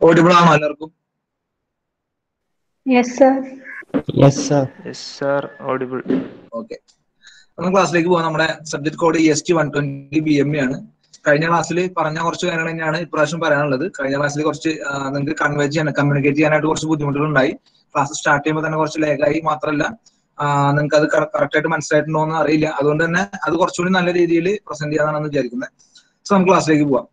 Audible ആണോ എല്ലാവർക്കും? Yes sir yes sir yes sir audible okay നമ്മൾ ക്ലാസ്സിലേക്ക് പോകാം നമ്മുടെ subject code S T one twenty B M A ആണ്. കഴിഞ്ഞ ക്ലാസ്സിൽ പറഞ്ഞ കുറച്ച് കാര്യങ്ങൾ തന്നെയാണ് ഇപ്രാവശ്യം പറയാനുള്ളത്. കഴിഞ്ഞ ക്ലാസ്സിൽ കുറച്ച് നിങ്ങൾക്ക് കൺവേ ചെയ്യാൻ കമ്മ്യൂണിക്കേറ്റ് ചെയ്യാനായിട്ട് കുറച്ച് ബുദ്ധിമുട്ടുകൾ ഉണ്ടായി ക്ലാസ് സ്റ്റാർട്ട് ചെയ്യുമ്പോൾ തന്നെ കുറച്ച് ലേഖായി മാത്രമല്ല നിങ്ങൾക്ക് അത് കറക്റ്റ് ആയിട്ട് മനസ്സിലായിട്ടുണ്ടോ എന്ന് അറിയില്ല. അതുകൊണ്ട് തന്നെ അത് കുറച്ചുകൂടി നല്ല രീതിയിൽ പ്രസന്റ് ചെയ്യാനാണ് വിചാരിക്കുന്നത് സോ നമുക്ക് ക്ലാസ്സിലേക്ക് പോവാം.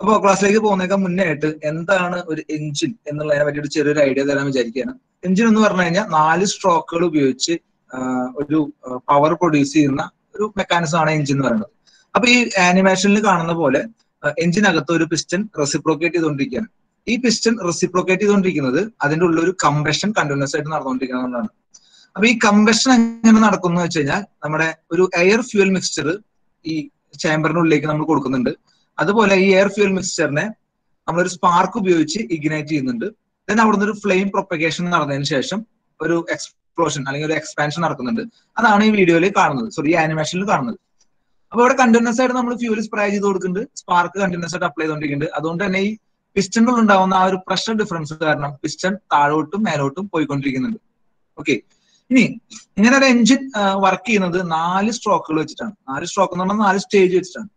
അപ്പൊ ക്ലാസ്സിലേക്ക് പോകുന്നേക്കാൾ മുന്നേ ആയിട്ട് എന്താണ് ഒരു എഞ്ചിൻ എന്നുള്ളതിനെ പറ്റിയിട്ട് ചെറിയൊരു ഐഡിയ തരാൻ വിചാരിക്കുകയാണ്. എഞ്ചിൻ എന്ന് പറഞ്ഞു കഴിഞ്ഞാൽ നാല് സ്ട്രോക്കുകൾ ഉപയോഗിച്ച് ഒരു പവർ പ്രൊഡ്യൂസ് ചെയ്യുന്ന ഒരു മെക്കാനിസം ആണ് എഞ്ചിൻ എന്ന് പറയുന്നത്. അപ്പൊ ഈ ആനിമേഷനിൽ കാണുന്ന പോലെ എഞ്ചിനകത്ത് ഒരു പിസ്റ്റൺ റെസിപ്രോക്കേറ്റ് ചെയ്തുകൊണ്ടിരിക്കുകയാണ്. ഈ പിസ്റ്റൺ റെസിപ്രോക്കേറ്റ് ചെയ്തുകൊണ്ടിരിക്കുന്നത് അതിന്റെ ഉള്ളിൽ ഒരു കമ്പഷൻ കണ്ടിന്യൂസ് ആയിട്ട് നടന്നുകൊണ്ടിരിക്കുന്നതാണ് അപ്പൊ ഈ കമ്പഷൻ എങ്ങനെ നടക്കുന്നു വെച്ച് കഴിഞ്ഞാൽ നമ്മുടെ ഒരു എയർ ഫ്യൂൽ മിക്സ്ചർ ഈ ചേമ്പറിനുള്ളിലേക്ക് നമ്മൾ കൊടുക്കുന്നുണ്ട്. അതുപോലെ ഈ എയർ ഫ്യൂൽ മിക്സ്ചറിനെ നമ്മളൊരു സ്പാർക്ക് ഉപയോഗിച്ച് ഇഗ്നൈറ്റ് ചെയ്യുന്നുണ്ട്. ദെൻ അവിടുന്ന് ഒരു ഫ്ലെയിം പ്രൊപ്പഗേഷൻ നടന്നതിന് ശേഷം ഒരു എക്സ്പ്ലോഷൻ അല്ലെങ്കിൽ ഒരു എക്സ്പാൻഷൻ നടക്കുന്നുണ്ട്. അതാണ് ഈ വീഡിയോയിൽ കാണുന്നത്. സോറി ഈ ആനിമേഷനിൽ കാണുന്നത്. അപ്പൊ ഇവിടെ കണ്ടിന്യൂസ് ആയിട്ട് നമ്മൾ ഫ്യൂൽ സ്പ്രേ ചെയ്ത് കൊടുക്കുന്നുണ്ട്. സ്പാർക്ക് കണ്ടിന്യൂസ് ആയിട്ട് അപ്ലൈ ചെയ്തുകൊണ്ടിരിക്കുന്നുണ്ട് അതുകൊണ്ട് തന്നെ ഈ പിസ്റ്റണിൽ ഉണ്ടാവുന്ന ആ ഒരു പ്രഷർ ഡിഫറൻസ് കാരണം പിസ്റ്റൺ താഴോട്ടും മേലോട്ടും പോയിക്കൊണ്ടിരിക്കുന്നുണ്ട്. ഓക്കെ ഇനി ഇങ്ങനെ ഒരു എഞ്ചിൻ വർക്ക് ചെയ്യുന്നത് നാല് സ്ട്രോക്കുകൾ വെച്ചിട്ടാണ്. നാല് സ്ട്രോക്ക് എന്ന് പറഞ്ഞാൽ നാല് സ്റ്റേജ് വെച്ചിട്ടാണ്.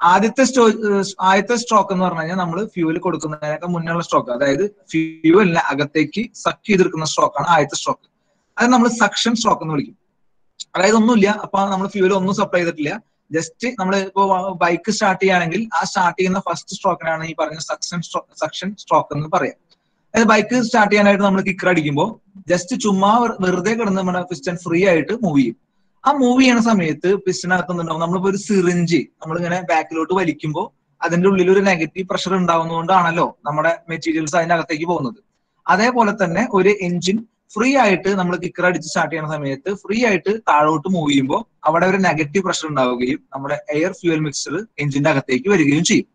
ആദ്യത്തെ സ്റ്റോ ആദ്യത്തെ സ്ട്രോക്ക് എന്ന് പറഞ്ഞു കഴിഞ്ഞാൽ നമ്മൾ ഫ്യൂവൽ കൊടുക്കുന്നതിനൊക്കെ മുന്നുള്ള സ്ട്രോക്ക് അതായത് ഫ്യൂവലിനെ അകത്തേക്ക് സക്ക് ചെയ്തെടുക്കുന്ന സ്ട്രോക്കാണ് ആദ്യത്തെ സ്ട്രോക്ക് അത് നമ്മൾ സക്ഷൻ സ്ട്രോക്ക് എന്ന് വിളിക്കും. അതായത് ഒന്നുമില്ല അപ്പൊ നമ്മൾ ഫ്യൂവൽ ഒന്നും സപ്ലൈ ചെയ്തിട്ടില്ല. ജസ്റ്റ് നമ്മൾ ഇപ്പോ ബൈക്ക് സ്റ്റാർട്ട് ചെയ്യുകയാണെങ്കിൽ ആ സ്റ്റാർട്ട് ചെയ്യുന്ന ഫസ്റ്റ് സ്ട്രോക്കിനാണ് ഈ പറഞ്ഞ സക്ഷൻ സക്ഷൻ സ്ട്രോക്ക് എന്ന് പറയാം. അതായത് ബൈക്ക് സ്റ്റാർട്ട് ചെയ്യാനായിട്ട് നമ്മൾ കിക്കർ അടിക്കുമ്പോൾ ജസ്റ്റ് ചുമ്മാ വെറുതെ കിടന്ന് നമ്മുടെ പിസ്റ്റൺ ഫ്രീ ആയിട്ട് മൂവ് ചെയ്യും. ആ മൂവ് ചെയ്യണ സമയത്ത് പിസ്റ്റനകത്ത് നിന്നുണ്ടാവും നമ്മളിപ്പോ ഒരു സിറിഞ്ച് നമ്മളിങ്ങനെ ബാക്കിലോട്ട് വലിക്കുമ്പോൾ അതിന്റെ ഉള്ളിൽ ഒരു നെഗറ്റീവ് പ്രഷർ ഉണ്ടാവുന്നതുകൊണ്ടാണല്ലോ നമ്മുടെ മെറ്റീരിയൽസ് അതിന്റെ അകത്തേക്ക് പോകുന്നത്. അതേപോലെ തന്നെ ഒരു എഞ്ചിൻ ഫ്രീ ആയിട്ട് നമ്മൾ കിക്കർ അടിച്ച് സ്റ്റാർട്ട് ചെയ്യുന്ന സമയത്ത് ഫ്രീ ആയിട്ട് താഴോട്ട് മൂവ് ചെയ്യുമ്പോൾ അവിടെ ഒരു നെഗറ്റീവ് പ്രഷർ ഉണ്ടാവുകയും നമ്മുടെ എയർ ഫ്യൂൽ മിക്സർ എഞ്ചിന്റെ അകത്തേക്ക് വരികയും ചെയ്യും.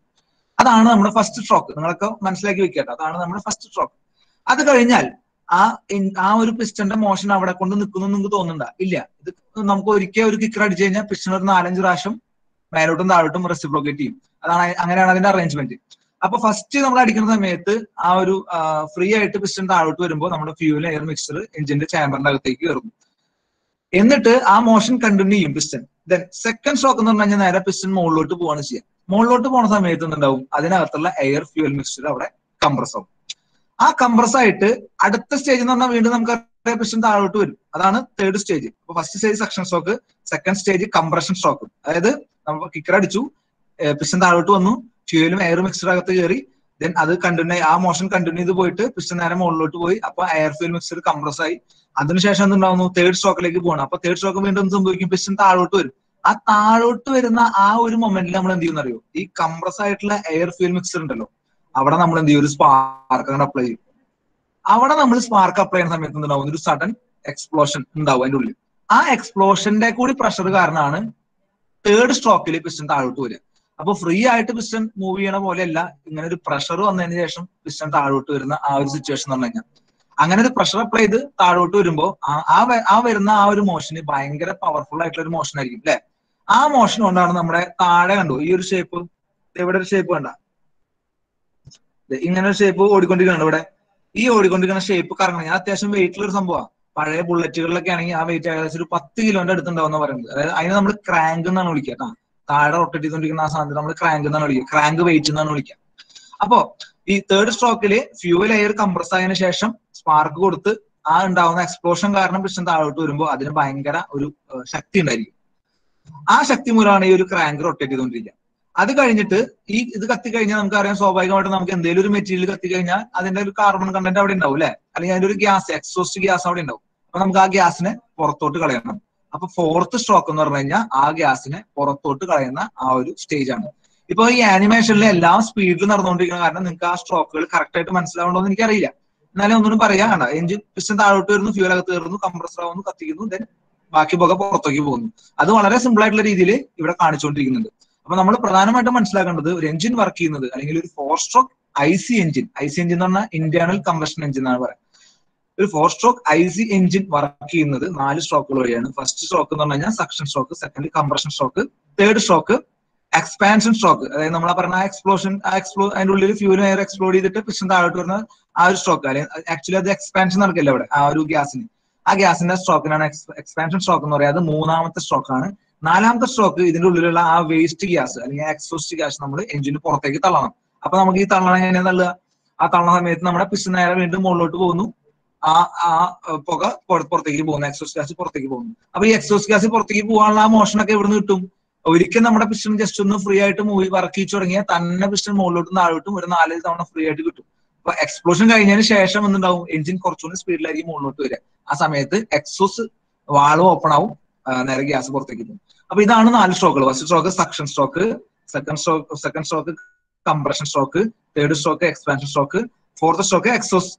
അതാണ് നമ്മുടെ ഫസ്റ്റ് സ്ട്രോക്ക് നിങ്ങളൊക്കെ മനസ്സിലാക്കി വെക്കട്ടെ. അതാണ് നമ്മുടെ ഫസ്റ്റ് സ്ട്രോക്ക് അത് കഴിഞ്ഞാൽ ആ ആ ഒരു പിസ്റ്റന്റെ മോഷൻ അവിടെ കൊണ്ട് നിൽക്കുന്നു നിങ്ങൾക്ക് തോന്നുന്നുണ്ടാ? ഇല്ല. ഇത് നമുക്ക് ഒരിക്കൽ ഒരു കിക്കർ അടിച്ചു കഴിഞ്ഞാൽ പിസ്റ്റൺ ഒരു നാലഞ്ച് പ്രാവശ്യം മേലോട്ടും താഴോട്ടും റെസിപ്രോക്കേറ്റ് ചെയ്യും. അതാണ് അങ്ങനെയാണ് അതിന്റെ അറേഞ്ച്മെന്റ് അപ്പൊ ഫസ്റ്റ് നമ്മൾ അടിക്കുന്ന സമയത്ത് ആ ഒരു ഫ്രീ ആയിട്ട് പിസ്റ്റൺ താഴോട്ട് വരുമ്പോൾ നമ്മുടെ ഫ്യൂൽ എയർ മിക്സർ എഞ്ചിന്റെ ചാമ്പറിന്റെ അകത്തേക്ക് കയറും. എന്നിട്ട് ആ മോഷൻ കണ്ടിന്യൂ ചെയ്യും പിസ്റ്റൺ ദെൻ സെക്കൻഡ് സ്ട്രോക്ക് എന്ന് പറഞ്ഞു കഴിഞ്ഞാൽ നേരെ പിസ്റ്റൺ മുകളിലോട്ട് പോവാണ് ചെയ്യുക. മുകളിലോട്ട് പോണ സമയത്ത് ഉണ്ടാവും അതിനകത്തുള്ള എയർ ഫ്യൂൽ മിക്സ്ചർ അവിടെ കംപ്രസ് ആവും. ആ കംപ്രസ് ആയിട്ട് അടുത്ത സ്റ്റേജ് എന്ന് പറഞ്ഞാൽ വീണ്ടും നമുക്ക് പിസ്റ്റൺ താഴോട്ട് വരും. അതാണ് തേർഡ് സ്റ്റേജ് അപ്പൊ first stage suction stroke second stage compression stroke അതായത് നമ്മൾ കിക്കർ അടിച്ചു പിസ്റ്റൺ താഴോട്ട് വന്നു ഫ്യൂലും എയർ മിക്സ്ഡ് അകത്ത് കയറി ദെൻ അത് കണ്ടിന്യൂ ആ മോഷൻ കണ്ടിന്യൂ ചെയ്ത് പോയിട്ട് പിസ്റ്റൺ നേരെ മുകളിലോട്ട് പോയി അപ്പൊ എയർ ഫ്യൂൽ മിക്സ്ഡ് കംപ്രസ് ആയി. അതിനുശേഷം എന്തുണ്ടാവുന്നു തേർഡ് സ്ട്രോക്കിലേക്ക് പോകണം അപ്പൊ തേർഡ് സ്ട്രോക്ക് വീണ്ടും എന്ത് സംഭവിക്കും? പിസ്റ്റൺ താഴോട്ട് വരും. ആ താഴോട്ട് വരുന്ന ആ ഒരു മൊമെന്റിൽ നമ്മൾ എന്ത് ചെയ്യുന്ന അറിയോ ഈ കംപ്രസ് ആയിട്ടുള്ള എയർ ഫ്യൂൽ മിക്സർ ഉണ്ടല്ലോ അവിടെ നമ്മൾ എന്ത് ചെയ്യും? ഒരു സ്പാർക്ക് അങ്ങനെ അപ്ലൈ ചെയ്യും. അവിടെ നമ്മൾ സ്പാർക്ക് അപ്ലൈ ചെയ്യുന്ന സമയത്ത് എന്തുണ്ടാവും? ഒരു സഡൻ എക്സ്പ്ലോഷൻ ഉണ്ടാവും അതിന്റെ ഉള്ളിൽ. ആ എക്സ്പ്ലോഷന്റെ കൂടി പ്രഷർ കാരണമാണ് തേർഡ് സ്ട്രോക്കിൽ പിസ്റ്റൺ താഴോട്ട് വരിക. അപ്പൊ ഫ്രീ ആയിട്ട് പിസ്റ്റൺ മൂവ് ചെയ്യണ പോലെയല്ല ഇങ്ങനെ ഒരു പ്രഷർ വന്നതിന് ശേഷം പിസ്റ്റൺ താഴോട്ട് വരുന്ന ആ ഒരു സിറ്റുവേഷൻ എന്ന് പറഞ്ഞു കഴിഞ്ഞാൽ. അങ്ങനെ ഒരു പ്രഷർ അപ്ലൈ ചെയ്ത് താഴോട്ട് വരുമ്പോൾ ആ- ആ വരുന്ന ആ ഒരു മോഷന് ഭയങ്കര പവർഫുൾ ആയിട്ടുള്ള ഒരു മോഷൻ ആയിരിക്കും അല്ലെ? ആ മോഷൻ കൊണ്ടാണ് നമ്മുടെ താഴെ കണ്ടു? ഈ ഒരു ഷേപ്പ് ഇവിടെ ഒരു ഷേപ്പ് കണ്ട? ഇങ്ങനെ ഒരു ഷേപ്പ് ഓടിക്കൊണ്ടിരിക്കുന്നുണ്ട് ഇവിടെ. ഈ ഓടിക്കൊണ്ടിരിക്കുന്ന ഷേപ്പ് കറങ്ങണം ഞാൻ അത്യാവശ്യം വെയിറ്റുള്ള ഒരു സംഭവമാണ് പഴയ ബുള്ളറ്റുകളിലൊക്കെ ആണെങ്കിൽ ആ വെയിറ്റ് ഏകദേശം ഒരു പത്ത് കിലോന്റെ അടുത്തുണ്ടാവുന്ന പറയുന്നത്. അതായത് അതിനെ നമ്മൾ ക്രാങ്ക് എന്നാണ് വിളിക്കുക കേട്ടോ. താഴെ റൊട്ടേറ്റ് ചെയ്തുകൊണ്ടിരിക്കുന്ന ആ സാധനത്തിൽ നമ്മൾ ക്രാങ്ക് എന്നാണ് വിളിക്കുക. ക്രാങ്ക് വെയിറ്റ് എന്നാണ് വിളിക്കുക. അപ്പോ ഈ തേർഡ് സ്ട്രോക്കിൽ ഫ്യൂവൽ എയർ കംപ്രസ് ആയതിനു ശേഷം സ്പാർക്ക് കൊടുത്ത് ആ ഉണ്ടാവുന്ന എക്സ്പ്ലോഷൻ കാരണം പിസ്റ്റൺ താഴോട്ട് വരുമ്പോൾ അതിന് ഭയങ്കര ഒരു ശക്തി ഉണ്ടായിരിക്കും. ആ ശക്തി മൂലമാണ് ഈ ഒരു ക്രാങ്ക് റൊട്ടേറ്റ് ചെയ്തുകൊണ്ടിരിക്കുക. അത് കഴിഞ്ഞിട്ട് ഈ ഇത് കത്തി കഴിഞ്ഞാൽ നമുക്കറിയാം സ്വാഭാവികമായിട്ട് നമുക്ക് എന്തെങ്കിലും ഒരു മെറ്റീരിയൽ കത്തി കഴിഞ്ഞാൽ അതിന്റെ ഒരു കാർബൺ കണ്ടന്റ് അവിടെ ഉണ്ടാവും അല്ലെ? അല്ലെങ്കിൽ അതിന്റെ ഒരു ഗ്യാസ് എക്സോസ്റ്റ് ഗ്യാസ് അവിടെ ഉണ്ടാവും. അപ്പൊ നമുക്ക് ആ ഗ്യാസിനെ പുറത്തോട്ട് കളയണം. അപ്പൊ ഫോർത്ത് സ്ട്രോക്ക് എന്ന് പറഞ്ഞു കഴിഞ്ഞാൽ ആ ഗ്യാസിനെ പുറത്തോട്ട് കളയുന്ന ആ ഒരു സ്റ്റേജ് ആണ്. ഇപ്പൊ ഈ ആനിമേഷനിൽ എല്ലാം സ്പീഡിൽ നടന്നുകൊണ്ടിരിക്കുന്ന കാരണം നിങ്ങൾക്ക് ആ സ്ട്രോക്കുകൾ കറക്റ്റ് ആയിട്ട് മനസ്സിലാവണ്ടോ എന്ന് എനിക്കറിയില്ല. എന്നാലും ഒന്നും പറയാണ് എഞ്ചിൻ പിസ്റ്റൻ താഴോട്ട് വരുന്നു ഫ്യൂൽ അകത്ത് കയറുന്നു കംപ്രസർ ആവുന്നു കത്തിക്കുന്നു ദെൻ ബാക്കി പുക പുറത്തേക്ക് പോകുന്നു. അത് വളരെ സിമ്പിൾ ആയിട്ടുള്ള രീതിയിൽ ഇവിടെ കാണിച്ചുകൊണ്ടിരിക്കുന്നുണ്ട്. അപ്പൊ നമ്മൾ പ്രധാനമായിട്ടും മനസ്സിലാക്കേണ്ടത് ഒരു എഞ്ചിൻ വർക്ക് ചെയ്യുന്നത് അല്ലെങ്കിൽ ഒരു four stroke I C engine I C engine എന്ന് പറഞ്ഞാൽ ഇന്റേണൽ കംപ്രഷൻ എഞ്ചിൻ എന്നാണ് പറയുന്നത്. ഒരു four stroke I C engine work ചെയ്യുന്നത് നാല് സ്ട്രോക്കുകൾ വഴിയാണ്. ഫസ്റ്റ് സ്ട്രോക്ക് എന്ന് പറഞ്ഞു കഴിഞ്ഞാൽ suction stroke second compression stroke third stroke expansion stroke അതായത് നമ്മൾ പറഞ്ഞ എക്സ്പ്ലോഷൻ എക്സ്പ്ലോ അതിന്റെ ഉള്ളിൽ ഫ്യൂൽ എയർ എക്സ്പ്ലോഡ് ചെയ്തിട്ട് പിസ്റ്റൻ താഴോട്ട് വരുന്ന ആ ഒരു സ്ട്രോക്ക് അല്ലെങ്കിൽ ആക്ച്വലി അത് എക്സ്പാൻഷൻ നടക്കില്ല അവിടെ ആ ഒരു ഗ്യാസിന് ആ ഗ്യാസിന്റെ സ്ട്രോക്കിനാണ് എക്സ്പാൻഷൻ സ്ട്രോക്ക് എന്ന് പറയുന്നത് മൂന്നാമത്തെ സ്ട്രോക്കാണ് നാലാമത്തെ സ്ട്രോക്ക് ഇതിന്റെ ഉള്ളിലുള്ള ആ വേസ്റ്റ് ഗ്യാസ് അല്ലെങ്കിൽ എക്സോസ്റ്റ് ഗ്യാസ് നമ്മൾ എഞ്ചിന് പുറത്തേക്ക് തള്ളണം. അപ്പൊ നമുക്ക് ഈ തള്ളണം എങ്ങനെ തള്ളുക? ആ തള്ളണ സമയത്ത് നമ്മുടെ പിസ്റ്റൺ നേരെ വീണ്ടും മുകളിലോട്ട് പോകുന്നു. ആ ആ പുക പുറത്തേക്ക് പോകുന്നു. എക്സോസ്റ്റ് ഗ്യാസ് പുറത്തേക്ക് പോകുന്നു. അപ്പൊ ഈ എക്സോസ്റ്റ് ഗ്യാസ് പുറത്തേക്ക് പോകാനുള്ള ആ മോഷനൊക്കെ ഇവിടുന്ന് കിട്ടും? ഒരിക്കൽ നമ്മുടെ പിസ്റ്റൺ ജസ്റ്റ് ഒന്ന് ഫ്രീ ആയിട്ട് മൂവി വർക്കിച്ചു തുടങ്ങിയാൽ തന്നെ പിസ്റ്റൺ മുകളിലോട്ടും താഴോട്ടും ഒരു നാല് തവണ ഫ്രീ ആയിട്ട് കിട്ടും. അപ്പൊ എക്സ്പ്ലോഷൻ കഴിഞ്ഞതിന് ശേഷം എന്തുണ്ടാവും? എഞ്ചിൻ കുറച്ചുകൂടി സ്പീഡിലായിരിക്കും മുകളിലോട്ട് വരിക. ആ സമയത്ത് എക്സോസ് വാൾ ഓപ്പൺ ആവും. നേരെ ഗ്യാസ് പുറത്തേക്ക് പോകും. അപ്പൊ ഇതാണ് നാല് സ്ട്രോക്കുകൾ first stroke suction stroke second stroke second stroke compression stroke third stroke expansion stroke fourth stroke exhaust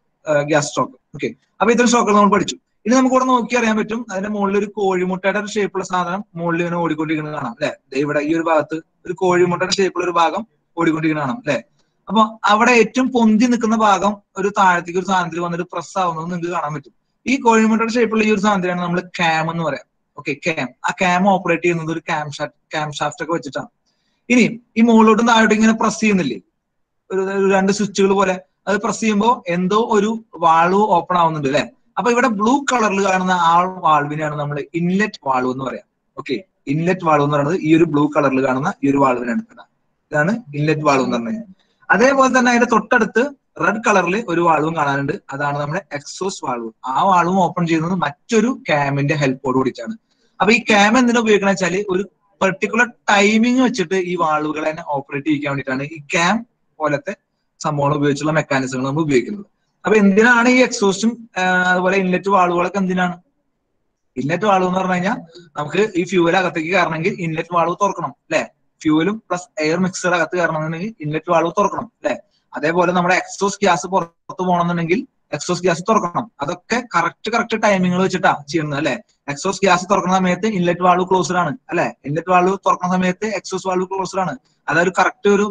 gas stroke okay അപ്പൊ ഇത്തരം സ്ട്രോക്കുകൾ നമ്മൾ പഠിച്ചു. ഇനി നമുക്ക് ഇവിടെ നോക്കി അറിയാൻ പറ്റും. അതിന്റെ മുകളിൽ ഒരു കോഴിമുട്ടയുടെ ഒരു ഷേപ്പുള്ള സാധനം മുകളിൽ ഇങ്ങനെ ഓടിക്കൊണ്ടിരിക്കുന്നത് കാണാം അല്ലെ? ഇവിടെ ഈ ഒരു ഭാഗത്ത് ഒരു കോഴിമുട്ടയുടെ ഷേപ്പുള്ള ഒരു ഭാഗം ഓടിക്കൊണ്ടിരിക്കുന്നത് കാണാം അല്ലെ? അപ്പൊ അവിടെ ഏറ്റവും പൊന്തി നിൽക്കുന്ന ഭാഗം ഒരു താഴത്തേക്ക് ഒരു സാധനത്തിൽ വന്നിട്ട് പ്രസ് ആവുന്നത് നിങ്ങൾക്ക് കാണാൻ പറ്റും. ഈ കോഴിമുട്ടയുടെ ഷേപ്പുള്ള ഈ ഒരു സാധനത്തിനാണ് നമ്മൾ ക്യാം എന്ന് പറയാം. ഓക്കെ ക്യാം ആ ക്യാം ഓപ്പറേറ്റ് ചെയ്യുന്നത് ഒരു ക്യാം ക്യാം ഷാഫ്റ്റ് ഒക്കെ വെച്ചിട്ടാണ്. ഇനി ഈ മുകളിലോട്ടും താഴോട്ട് ഇങ്ങനെ പ്രസ് ചെയ്യുന്നില്ലേ? ഒരു രണ്ട് സ്വിച്ചുകൾ പോലെ. അത് പ്രസ് ചെയ്യുമ്പോൾ എന്തോ ഒരു വാൾവ് ഓപ്പൺ ആവുന്നുണ്ട് അല്ലെ അപ്പൊ ഇവിടെ ബ്ലൂ കളറിൽ കാണുന്ന ആ വാൾവിനെയാണ് നമ്മൾ ഇൻലെറ്റ് വാൾവ് എന്ന് പറയാം. ഓക്കെ ഇൻലെറ്റ് വാൾവ് എന്ന് പറയുന്നത് ഈ ഒരു ബ്ലൂ കളറിൽ കാണുന്ന ഈ ഒരു വാൾവിനാണ് ഇതാണ് ഇൻലെറ്റ് വാൾവ് എന്ന് പറഞ്ഞത് അതേപോലെ തന്നെ അതിന്റെ തൊട്ടടുത്ത് റെഡ് കളറിൽ ഒരു വാൾവും കാണാനുണ്ട്. അതാണ് നമ്മുടെ എക്സോസ് വാൾവ് ആ വാൾവും ഓപ്പൺ ചെയ്യുന്നത് മറ്റൊരു ക്യാമിന്റെ ഹെൽപ്പോട് കൂടിയിട്ടാണ്. അപ്പൊ ഈ ക്യാം എന്തിനാ ഉപയോഗിക്കണ വെച്ചാൽ ഒരു പെർട്ടിക്കുലർ ടൈമിംഗ് വെച്ചിട്ട് ഈ വാൾവുകളെ ഓപ്പറേറ്റ് ചെയ്യാൻ വേണ്ടിയിട്ടാണ് ഈ ക്യാം പോലത്തെ സംഭവങ്ങൾ ഉപയോഗിച്ചുള്ള മെക്കാനിസങ്ങൾ നമ്മൾ ഉപയോഗിക്കുന്നത്. അപ്പൊ എന്തിനാണ് ഈ എക്സോസ്റ്റും അതുപോലെ ഇൻലെറ്റ് വാളുകളൊക്കെ എന്തിനാണ്? ഇൻലെറ്റ് വാൾവ് എന്ന് പറഞ്ഞു കഴിഞ്ഞാൽ നമുക്ക് ഈ ഫ്യൂവൽ അകത്തേക്ക് കയറണമെങ്കിൽ ഇൻലെറ്റ് വാൾവ് തുറക്കണം അല്ലെ? ഫ്യൂവലും പ്ലസ് എയർ മിക്സർ അകത്ത് കയറണമെന്നുണ്ടെങ്കിൽ ഇൻലെറ്റ് വാൾവ് തുറക്കണം അല്ലെ? അതേപോലെ നമ്മുടെ എക്സോസ് ഗ്യാസ് പുറത്ത് പോകണമെന്നുണ്ടെങ്കിൽ എക്സോസ് ഗ്യാസ് തുറക്കണം. അതൊക്കെ കറക്റ്റ് കറക്റ്റ് ടൈമിങ്ങൾ വെച്ചിട്ടാ ചെയ്യുന്നത് അല്ലെ? എക്സോസ് ഗ്യാസ് തുറക്കുന്ന സമയത്ത് ഇൻലെറ്റ് വാൾവ് ക്ലോസ്ഡ് ആണ് അല്ലെ? ഇൻലെറ്റ് വാൾവ് തുറക്കുന്ന സമയത്ത് എക്സോസ് വാൾവ് ക്ലോസ്ഡ് ആണ്. അതൊരു കറക്റ്റ് ഒരു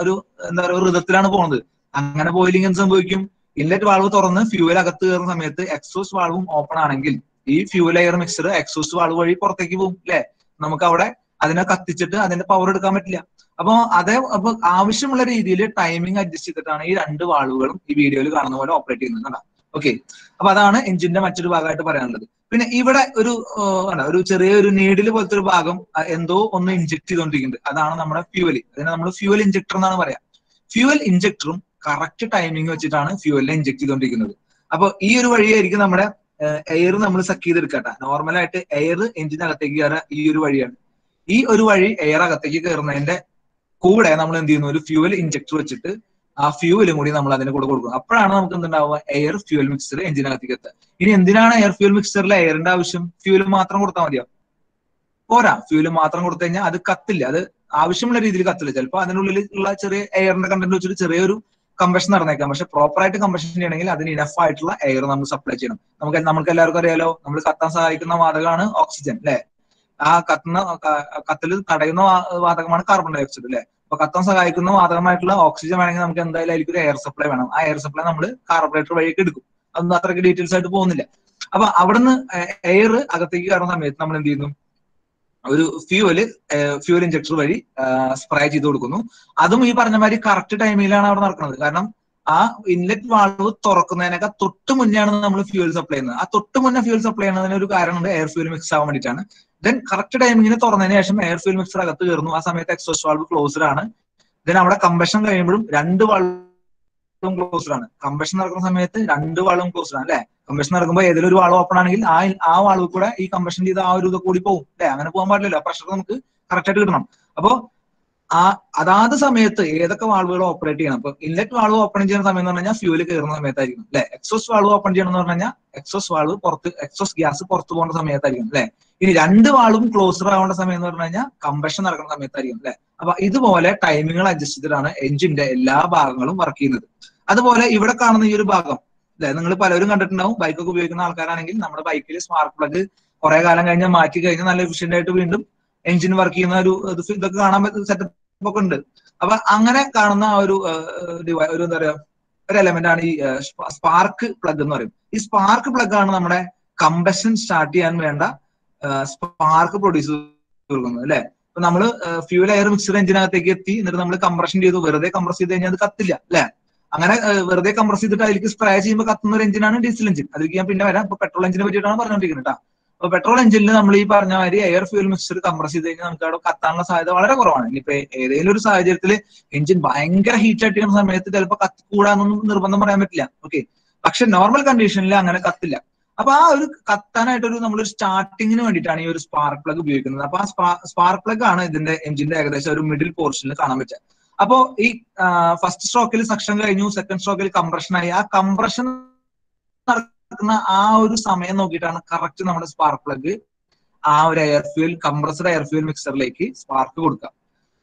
ഒരു എന്താ പറയുക ഋതത്തിലാണ് പോകുന്നത് അങ്ങനെ പോയില്ലെങ്കിൽ എന്ത് സംഭവിക്കും? ഇൻലെറ്റ് വാൾവ് തുറന്ന് ഫ്യൂവൽ അകത്ത് കയറുന്ന സമയത്ത് എക്സോസ് വാൾവും ഓപ്പൺ ആണെങ്കിൽ ഈ fuel air mixer exhaust valve വഴി പുറത്തേക്ക് പോകും അല്ലെ? നമുക്ക് അവിടെ അതിനെ കത്തിച്ചിട്ട് അതിന്റെ പവർ എടുക്കാൻ പറ്റില്ല. അപ്പൊ അതേ അപ്പൊ ആവശ്യമുള്ള രീതിയിൽ ടൈമിംഗ് അഡ്ജസ്റ്റ് ചെയ്തിട്ടാണ് ഈ രണ്ട് വാളുകളും ഈ വീഡിയോയിൽ കാണുന്ന പോലെ ഓപ്പറേറ്റ് ചെയ്യുന്നത് കണ്ടാ? ഓക്കെ അപ്പൊ അതാണ് എഞ്ചിന്റെ മറ്റൊരു ഭാഗമായിട്ട് പറയാനുള്ളത്. പിന്നെ ഇവിടെ ഒരു ഒരു ചെറിയ ഒരു നീഡിൽ പോലത്തെ ഒരു ഭാഗം എന്തോ ഒന്ന് ഇഞ്ചെക്ട് ചെയ്തുകൊണ്ടിരിക്കുന്നുണ്ട് അതാണ് നമ്മുടെ ഫ്യൂവൽ അതിനെ നമ്മൾ ഫ്യൂവൽ ഇഞ്ചക്ടർ എന്നാണ് പറയാം. ഫ്യൂവൽ ഇഞ്ചക്ടറും കറക്റ്റ് ടൈമിംഗ് വെച്ചിട്ടാണ് ഫ്യൂവലിനെ ഇഞ്ചെക്ട് ചെയ്തുകൊണ്ടിരിക്കുന്നത് അപ്പൊ ഈ ഒരു വഴിയായിരിക്കും നമ്മുടെ എയർ നമ്മൾ സക്ക് ചെയ്തെടുക്കട്ടെ നോർമലായിട്ട് എയർ എഞ്ചിനകത്തേക്ക് കയറാൻ ഈ ഒരു വഴിയാണ്. ഈ ഒരു വഴി എയർ അകത്തേക്ക് കയറുന്നതിന്റെ കൂടെ നമ്മൾ എന്ത് ചെയ്യുന്നു? ഒരു ഫ്യൂവൽ ഇഞ്ചക്ടർ വെച്ചിട്ട് ആ ഫ്യൂവലും കൂടി നമ്മൾ അതിന് കൂടെ കൊടുക്കും അപ്പോഴാണ് നമുക്ക് എന്തുണ്ടാവുക? എയർ ഫ്യൂവൽ മിക്സർ എഞ്ചിനകത്തേക്ക് എത്തുക. ഇനി എന്തിനാണ് എയർ ഫ്യൂവൽ മിക്സറിൽ എയറിന്റെ ആവശ്യം? ഫ്യൂവൽ മാത്രം കൊടുത്താൽ മതിയോ? പോരാ. ഫ്യൂവൽ മാത്രം കൊടുത്തു കഴിഞ്ഞാൽ അത് കത്തില്ല. അത് ആവശ്യമുള്ള രീതിയിൽ കത്തില്ല. ചിലപ്പോൾ അതിനുള്ളിൽ ഉള്ള ചെറിയ എയറിന്റെ കണ്ടന്റ് വെച്ചിട്ട് ചെറിയൊരു കമ്പഷൻ നടന്നേക്കാം. പക്ഷെ പ്രോപ്പർ ആയിട്ട് കമ്പഷൻ ചെയ്യണമെങ്കിൽ അതിന് ഇനഫ് ആയിട്ടുള്ള എയർ നമ്മൾ സപ്ലൈ ചെയ്യണം. നമുക്ക് നമുക്ക് എല്ലാവർക്കും അറിയാലോ? നമ്മൾ കത്താൻ സഹായിക്കുന്ന വാതകമാണ് ഓക്സിജൻ അല്ലെ ആ കത്തുന്ന കത്തിൽ തടയുന്ന വാതകമാണ് കാർബൺ ഡൈ ഓക്സൈഡ് അല്ലെ അപ്പൊ കത്താൻ സഹായിക്കുന്ന വാതകമായിട്ടുള്ള ഓക്സിജൻ വേണമെങ്കിൽ നമുക്ക് എന്തായാലും അതിലേക്ക് ഒരു എയർ സപ്ലൈ വേണം. ആ എയർ സപ്ലൈ നമ്മൾ കാർബറേറ്റർ വഴിയൊക്കെ എടുക്കും. അതൊന്നും അത്രയ്ക്ക് ഡീറ്റെയിൽസ് ആയിട്ട് പോകുന്നില്ല. അപ്പൊ അവിടുന്ന് എയർ അകത്തേക്ക് കയറുന്ന സമയത്ത് നമ്മൾ എന്ത് ചെയ്യുന്നു? ഒരു ഫ്യൂവൽ ഫ്യൂവൽ ഇഞ്ചക്ടർ വഴി സ്പ്രേ ചെയ്ത് കൊടുക്കുന്നു. അതും ഈ പറഞ്ഞ മാതിരി കറക്റ്റ് ടൈമിലാണ് അവിടെ നടക്കുന്നത്. കാരണം ആ ഇൻലെറ്റ് വാൾവ് തുറക്കുന്നതിനൊക്കെ തൊട്ട് മുന്നെയാണ് നമ്മൾ ഫ്യൂൽ സപ്ലൈ ചെയ്യുന്നത്. ആ തൊട്ട് മുന്നേ ഫ്യൂൽ സപ്ലൈ ചെയ്യുന്നതിന് ഒരു കാരണമുണ്ട് എയർ ഫ്യൂൽ മിക്സ് ആവാൻ വേണ്ടിയിട്ടാണ്. ദെൻ കറക്റ്റ് ടൈമിങ്ങിന് തുറന്നതിന് ശേഷം എയർ ഫ്യൂൽ മിക്സർ അകത്ത് കയറുന്നു. ആ സമയത്ത് എക്സോസ്റ്റ് വാൾവ് ക്ലോസ്ഡ് ആണ്. ദെൻ അവിടെ കമ്പഷൻ കഴിയുമ്പോഴും രണ്ട് വാളും ക്ലോസ്ഡ് ആണ്. കമ്പഷൻ നടക്കുന്ന സമയത്ത് രണ്ട് വാളും ക്ലോസ്ഡ് ആണ് അല്ലെ? കമ്പഷൻ നടക്കുമ്പോൾ ഏതെങ്കിലും ഒരു വാൾ ഓപ്പൺ ആണെങ്കിൽ ആ ആ വാൾവ് കൂടെ ഈ കമ്പഷൻ ചെയ്ത ആ ഒരു ഇത് കൂടി പോകും അല്ലെ? അങ്ങനെ പോകാൻ പാടില്ലല്ലോ. പ്രഷർ നമുക്ക് കറക്റ്റ് ആയിട്ട് കിട്ടണം. അപ്പോ ആ അതാത് സമയത്ത് ഏതൊക്കെ വാൾവുകൾ ഓപ്പറേറ്റ് ചെയ്യണം? അപ്പൊ ഇൻലെറ്റ് വാൾവ് ഓപ്പൺ ചെയ്യുന്ന സമയം എന്ന് പറഞ്ഞാൽ ഫ്യൂൽ കയറുന്ന സമയത്തായിരിക്കും അല്ലെ? എക്സോസ് വാൾവ് ഓപ്പൺ ചെയ്യണം എന്ന് പറഞ്ഞാൽ എക്സോസ് വാൾവ് പുറത്ത് എക്സോസ് ഗ്യാസ് പുറത്തു പോകുന്ന സമയത്തായിരിക്കും അല്ലെ? ഇനി രണ്ട് വാളും ക്ലോസർ ആവേണ്ട സമയം എന്ന് പറഞ്ഞു കഴിഞ്ഞാൽ കമ്പഷൻ നടക്കുന്ന സമയത്തായിരിക്കും അല്ലെ? അപ്പൊ ഇതുപോലെ ടൈമിങ്ങൾ അഡ്ജസ്റ്റ് ചെയ്തിട്ടാണ് എഞ്ചിന്റെ എല്ലാ ഭാഗങ്ങളും വർക്ക് ചെയ്യുന്നത്. അതുപോലെ ഇവിടെ കാണുന്ന ഈ ഒരു ഭാഗം അല്ലെ? നിങ്ങൾ പലരും കണ്ടിട്ടുണ്ടാവും ബൈക്കൊക്കെ ഉപയോഗിക്കുന്ന ആൾക്കാരാണെങ്കിൽ നമ്മുടെ ബൈക്കിൽ സ്മാർട്ട് പ്ലഗ് കുറെ കാലം കഴിഞ്ഞാൽ മാറ്റി കഴിഞ്ഞാൽ നല്ല എഫിഷ്യന്റ് ആയിട്ട് വീണ്ടും എഞ്ചിൻ വർക്ക് ചെയ്യുന്ന ഒരു ഇതൊക്കെ കാണാൻ പറ്റുന്ന സെറ്റപ്പ് ഒക്കെ ഉണ്ട്. അപ്പൊ അങ്ങനെ കാണുന്ന ആ ഒരു ഒരു എന്താ പറയാ ഒരു എലമെന്റ് ആണ് ഈ സ്പാർക്ക് പ്ലഗ് എന്ന് പറയും. ഈ സ്പാർക്ക് പ്ലഗ് ആണ് നമ്മുടെ കമ്പഷൻ സ്റ്റാർട്ട് ചെയ്യാൻ വേണ്ട സ്പാർക്ക് പ്രൊഡ്യൂസ് കൊടുക്കുന്നത് അല്ലെ? അപ്പൊ നമ്മൾ ഫ്യൂൽ എയർ മിക്സർ എഞ്ചിനകത്തേക്ക് എത്തി എന്നിട്ട് നമ്മൾ കംപ്രഷൻ ചെയ്തു വെറുതെ കംപ്രസ് ചെയ്ത് കഴിഞ്ഞാൽ അത് കത്തില്ല അല്ലെ? അങ്ങനെ വെറുതെ കംപ്രസ് ചെയ്തിട്ട് അതിലേക്ക് സ്പ്രേ ചെയ്യുമ്പോൾ കത്തുന്ന ഒരു എഞ്ചിനാണ് ഡീസൽ എഞ്ചിൻ അതിലേക്ക് ഞാൻ പിന്നെ വരാം. ഇപ്പൊ പെട്രോൾ എഞ്ചിനെ പറ്റിയിട്ടാണ് പറഞ്ഞുകൊണ്ടിരിക്കുന്നത് കേട്ടോ അപ്പൊ പെട്രോൾ എഞ്ചിനിൽ നമ്മൾ ഈ പറഞ്ഞ മാതിരി എയർ ഫ്യൂൽ മിക്സർ കംപ്രസ് ചെയ്ത് കഴിഞ്ഞാൽ നമുക്ക് അവിടെ കത്താനുള്ള സാധ്യത വളരെ കുറവാണ്. ഇനിയിപ്പോ ഏതെങ്കിലും ഒരു സാഹചര്യത്തിൽ എഞ്ചിൻ ഭയങ്കര ഹീറ്റ് ആയിട്ടിരിക്കുന്ന സമയത്ത് ചിലപ്പോൾ കത്തിക്കൂടാന്നൊന്നും നിർബന്ധം പറയാൻ പറ്റില്ല. ഓക്കെ പക്ഷെ നോർമൽ കണ്ടീഷനിൽ അങ്ങനെ കത്തില്ല. അപ്പൊ ആ ഒരു കത്താനായിട്ടൊരു നമ്മൾ സ്റ്റാർട്ടിങ്ങിന് വേണ്ടിയിട്ടാണ് ഈ ഒരു സ്പാർക്ക് പ്ലഗ് ഉപയോഗിക്കുന്നത്. അപ്പൊ ആ സ്പാർക്ക് പ്ലഗ് ആണ് ഇതിന്റെ എഞ്ചിന്റെ ഏകദേശം ഒരു മിഡിൽ പോർഷനിൽ കാണാൻ പറ്റുക. അപ്പോ ഈ ഫസ്റ്റ് സ്ട്രോക്കിൽ സക്ഷൻ കഴിഞ്ഞു സെക്കൻഡ് സ്ട്രോക്കിൽ കംപ്രഷൻ ആയി. ആ കംപ്രഷൻ നടക്കുന്ന ആ ഒരു സമയം നോക്കിയിട്ടാണ് കറക്റ്റ് നമ്മുടെ സ്പാർക്ക് പ്ലഗ് ആ ഒരു air fuel compressed air fuel മിക്സറിലേക്ക് spark കൊടുക്കുക.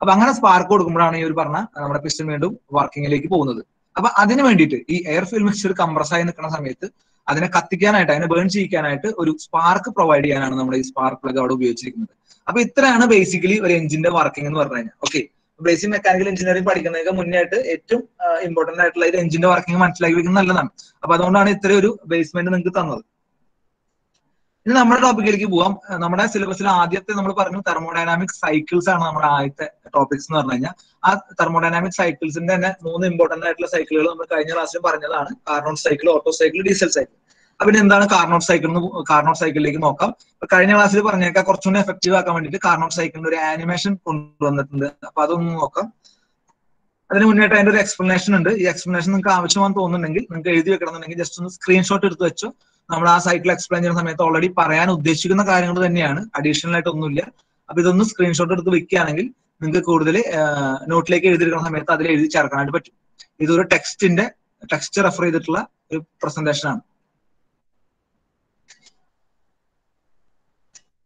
അപ്പൊ അങ്ങനെ സ്പാർക്ക് കൊടുക്കുമ്പോഴാണ് ഈ ഒരു പറഞ്ഞ നമ്മുടെ പിസ്റ്റൺ വീണ്ടും വർക്കിങ്ങിലേക്ക് പോകുന്നത്. അപ്പൊ അതിന് വേണ്ടിയിട്ട് ഈ എയർ ഫ്യൂൽ മിക്സർ കംപ്രസ് ആയി നിൽക്കുന്ന സമയത്ത് അതിനെ കത്തിക്കാനായിട്ട് അതിനെ ബേൺ ചെയ്യിക്കാനായിട്ട് ഒരു സ്പാർക്ക് പ്രൊവൈഡ് ചെയ്യാനാണ് നമ്മുടെ ഈ സ്പാർക്ക് പ്ലഗ് അവിടെ ഉപയോഗിച്ചിരിക്കുന്നത്. അപ്പൊ ഇത്രയാണ് ബേസിക്കലി ഒരു എഞ്ചിന്റെ വർക്കിംഗ് എന്ന് പറഞ്ഞു കഴിഞ്ഞാൽ. ഓക്കെ ബേസിക് മെക്കാനിക്കൽ എഞ്ചിനീയറിംഗ് പഠിക്കുന്നതിന് മുന്നേ ആയിട്ട് ഏറ്റവും ഇമ്പോർട്ടന്റ് ആയിട്ടുള്ള ഒരു എഞ്ചിന്റെ വർക്കിംഗ് മനസ്സിലാക്കി വെക്കുന്നത് നല്ലതാണ്. അപ്പൊ അതുകൊണ്ടാണ് ഇത്രയും ഒരു ബേസ്മെന്റ് നിങ്ങൾക്ക് തന്നത്. ഇനി നമ്മുടെ ടോപ്പിക്കിലേക്ക് പോവാം. നമ്മുടെ സിലബസിൽ ആദ്യത്തെ നമ്മൾ പറഞ്ഞു തെർമോഡൈനാമിക് സൈക്കിൾസ് ആണ് നമ്മുടെ ആദ്യത്തെ ടോപ്പിക്സ് എന്ന് പറഞ്ഞു കഴിഞ്ഞാൽ. ആ തെർമോഡൈനാമിക് സൈക്കിൾസിന്റെ തന്നെ മൂന്ന് ഇമ്പോർട്ടന്റ് ആയിട്ടുള്ള സൈക്കിളുകൾ നമ്മൾ കഴിഞ്ഞ ക്ലാസ്സിൽ പറഞ്ഞതാണ്. Carnot cycle Otto cycle Diesel cycle അപ്പൊ ഇനി എന്താണ് കാർണോട്ട് സൈക്കിൾ കാർണോട്ട് സൈക്കിളിലേക്ക് നോക്കാം. കഴിഞ്ഞ ക്ലാസ്സിൽ പറഞ്ഞേക്കാം കുറച്ചുകൂടി എഫക്റ്റീവ് ആക്കാൻ വേണ്ടിയിട്ട് കാർണോട്ട് സൈക്കിളിന്റെ ഒരു ആനിമേഷൻ കൊണ്ടുവന്നിട്ടുണ്ട്. അപ്പൊ അതൊന്ന് നോക്കാം. അതിന് മുന്നേറ്റ് അതിന്റെ ഒരു എക്സ്പ്ലനേഷൻ ഉണ്ട്. ഈ എക്സ്പ്ലനേഷൻ നിങ്ങൾക്ക് ആവശ്യമാണെന്ന് തോന്നുന്നുണ്ടെങ്കിൽ നിങ്ങൾക്ക് എഴുതി വെക്കണമെന്നുണ്ടെങ്കിൽ ജസ്റ്റ് ഒന്ന് സ്ക്രീൻഷോട്ട് എടുത്ത് വെച്ചോ. നമ്മൾ ആ സൈറ്റിൽ എക്സ്പ്ലെയിൻ ചെയ്യുന്ന സമയത്ത് ഓൾറെഡി പറയാൻ ഉദ്ദേശിക്കുന്ന കാര്യങ്ങൾ തന്നെയാണ്. അഡീഷണൽ ആയിട്ട് ഒന്നുമില്ല. അപ്പൊ ഇതൊന്ന് സ്ക്രീൻഷോട്ട് എടുത്ത് വെക്കുകയാണെങ്കിൽ നിങ്ങൾക്ക് കൂടുതൽ നോട്ടിലേക്ക് എഴുതിയിരിക്കുന്ന സമയത്ത് അതിൽ എഴുതി ചേർക്കാനായിട്ട് പറ്റും ഇതൊരു ടെക്സ്റ്റിന്റെ ടെക്സ്റ്റ് റെഫർ ചെയ്തിട്ടുള്ള ഒരു പ്രസന്റേഷൻ ആണ്.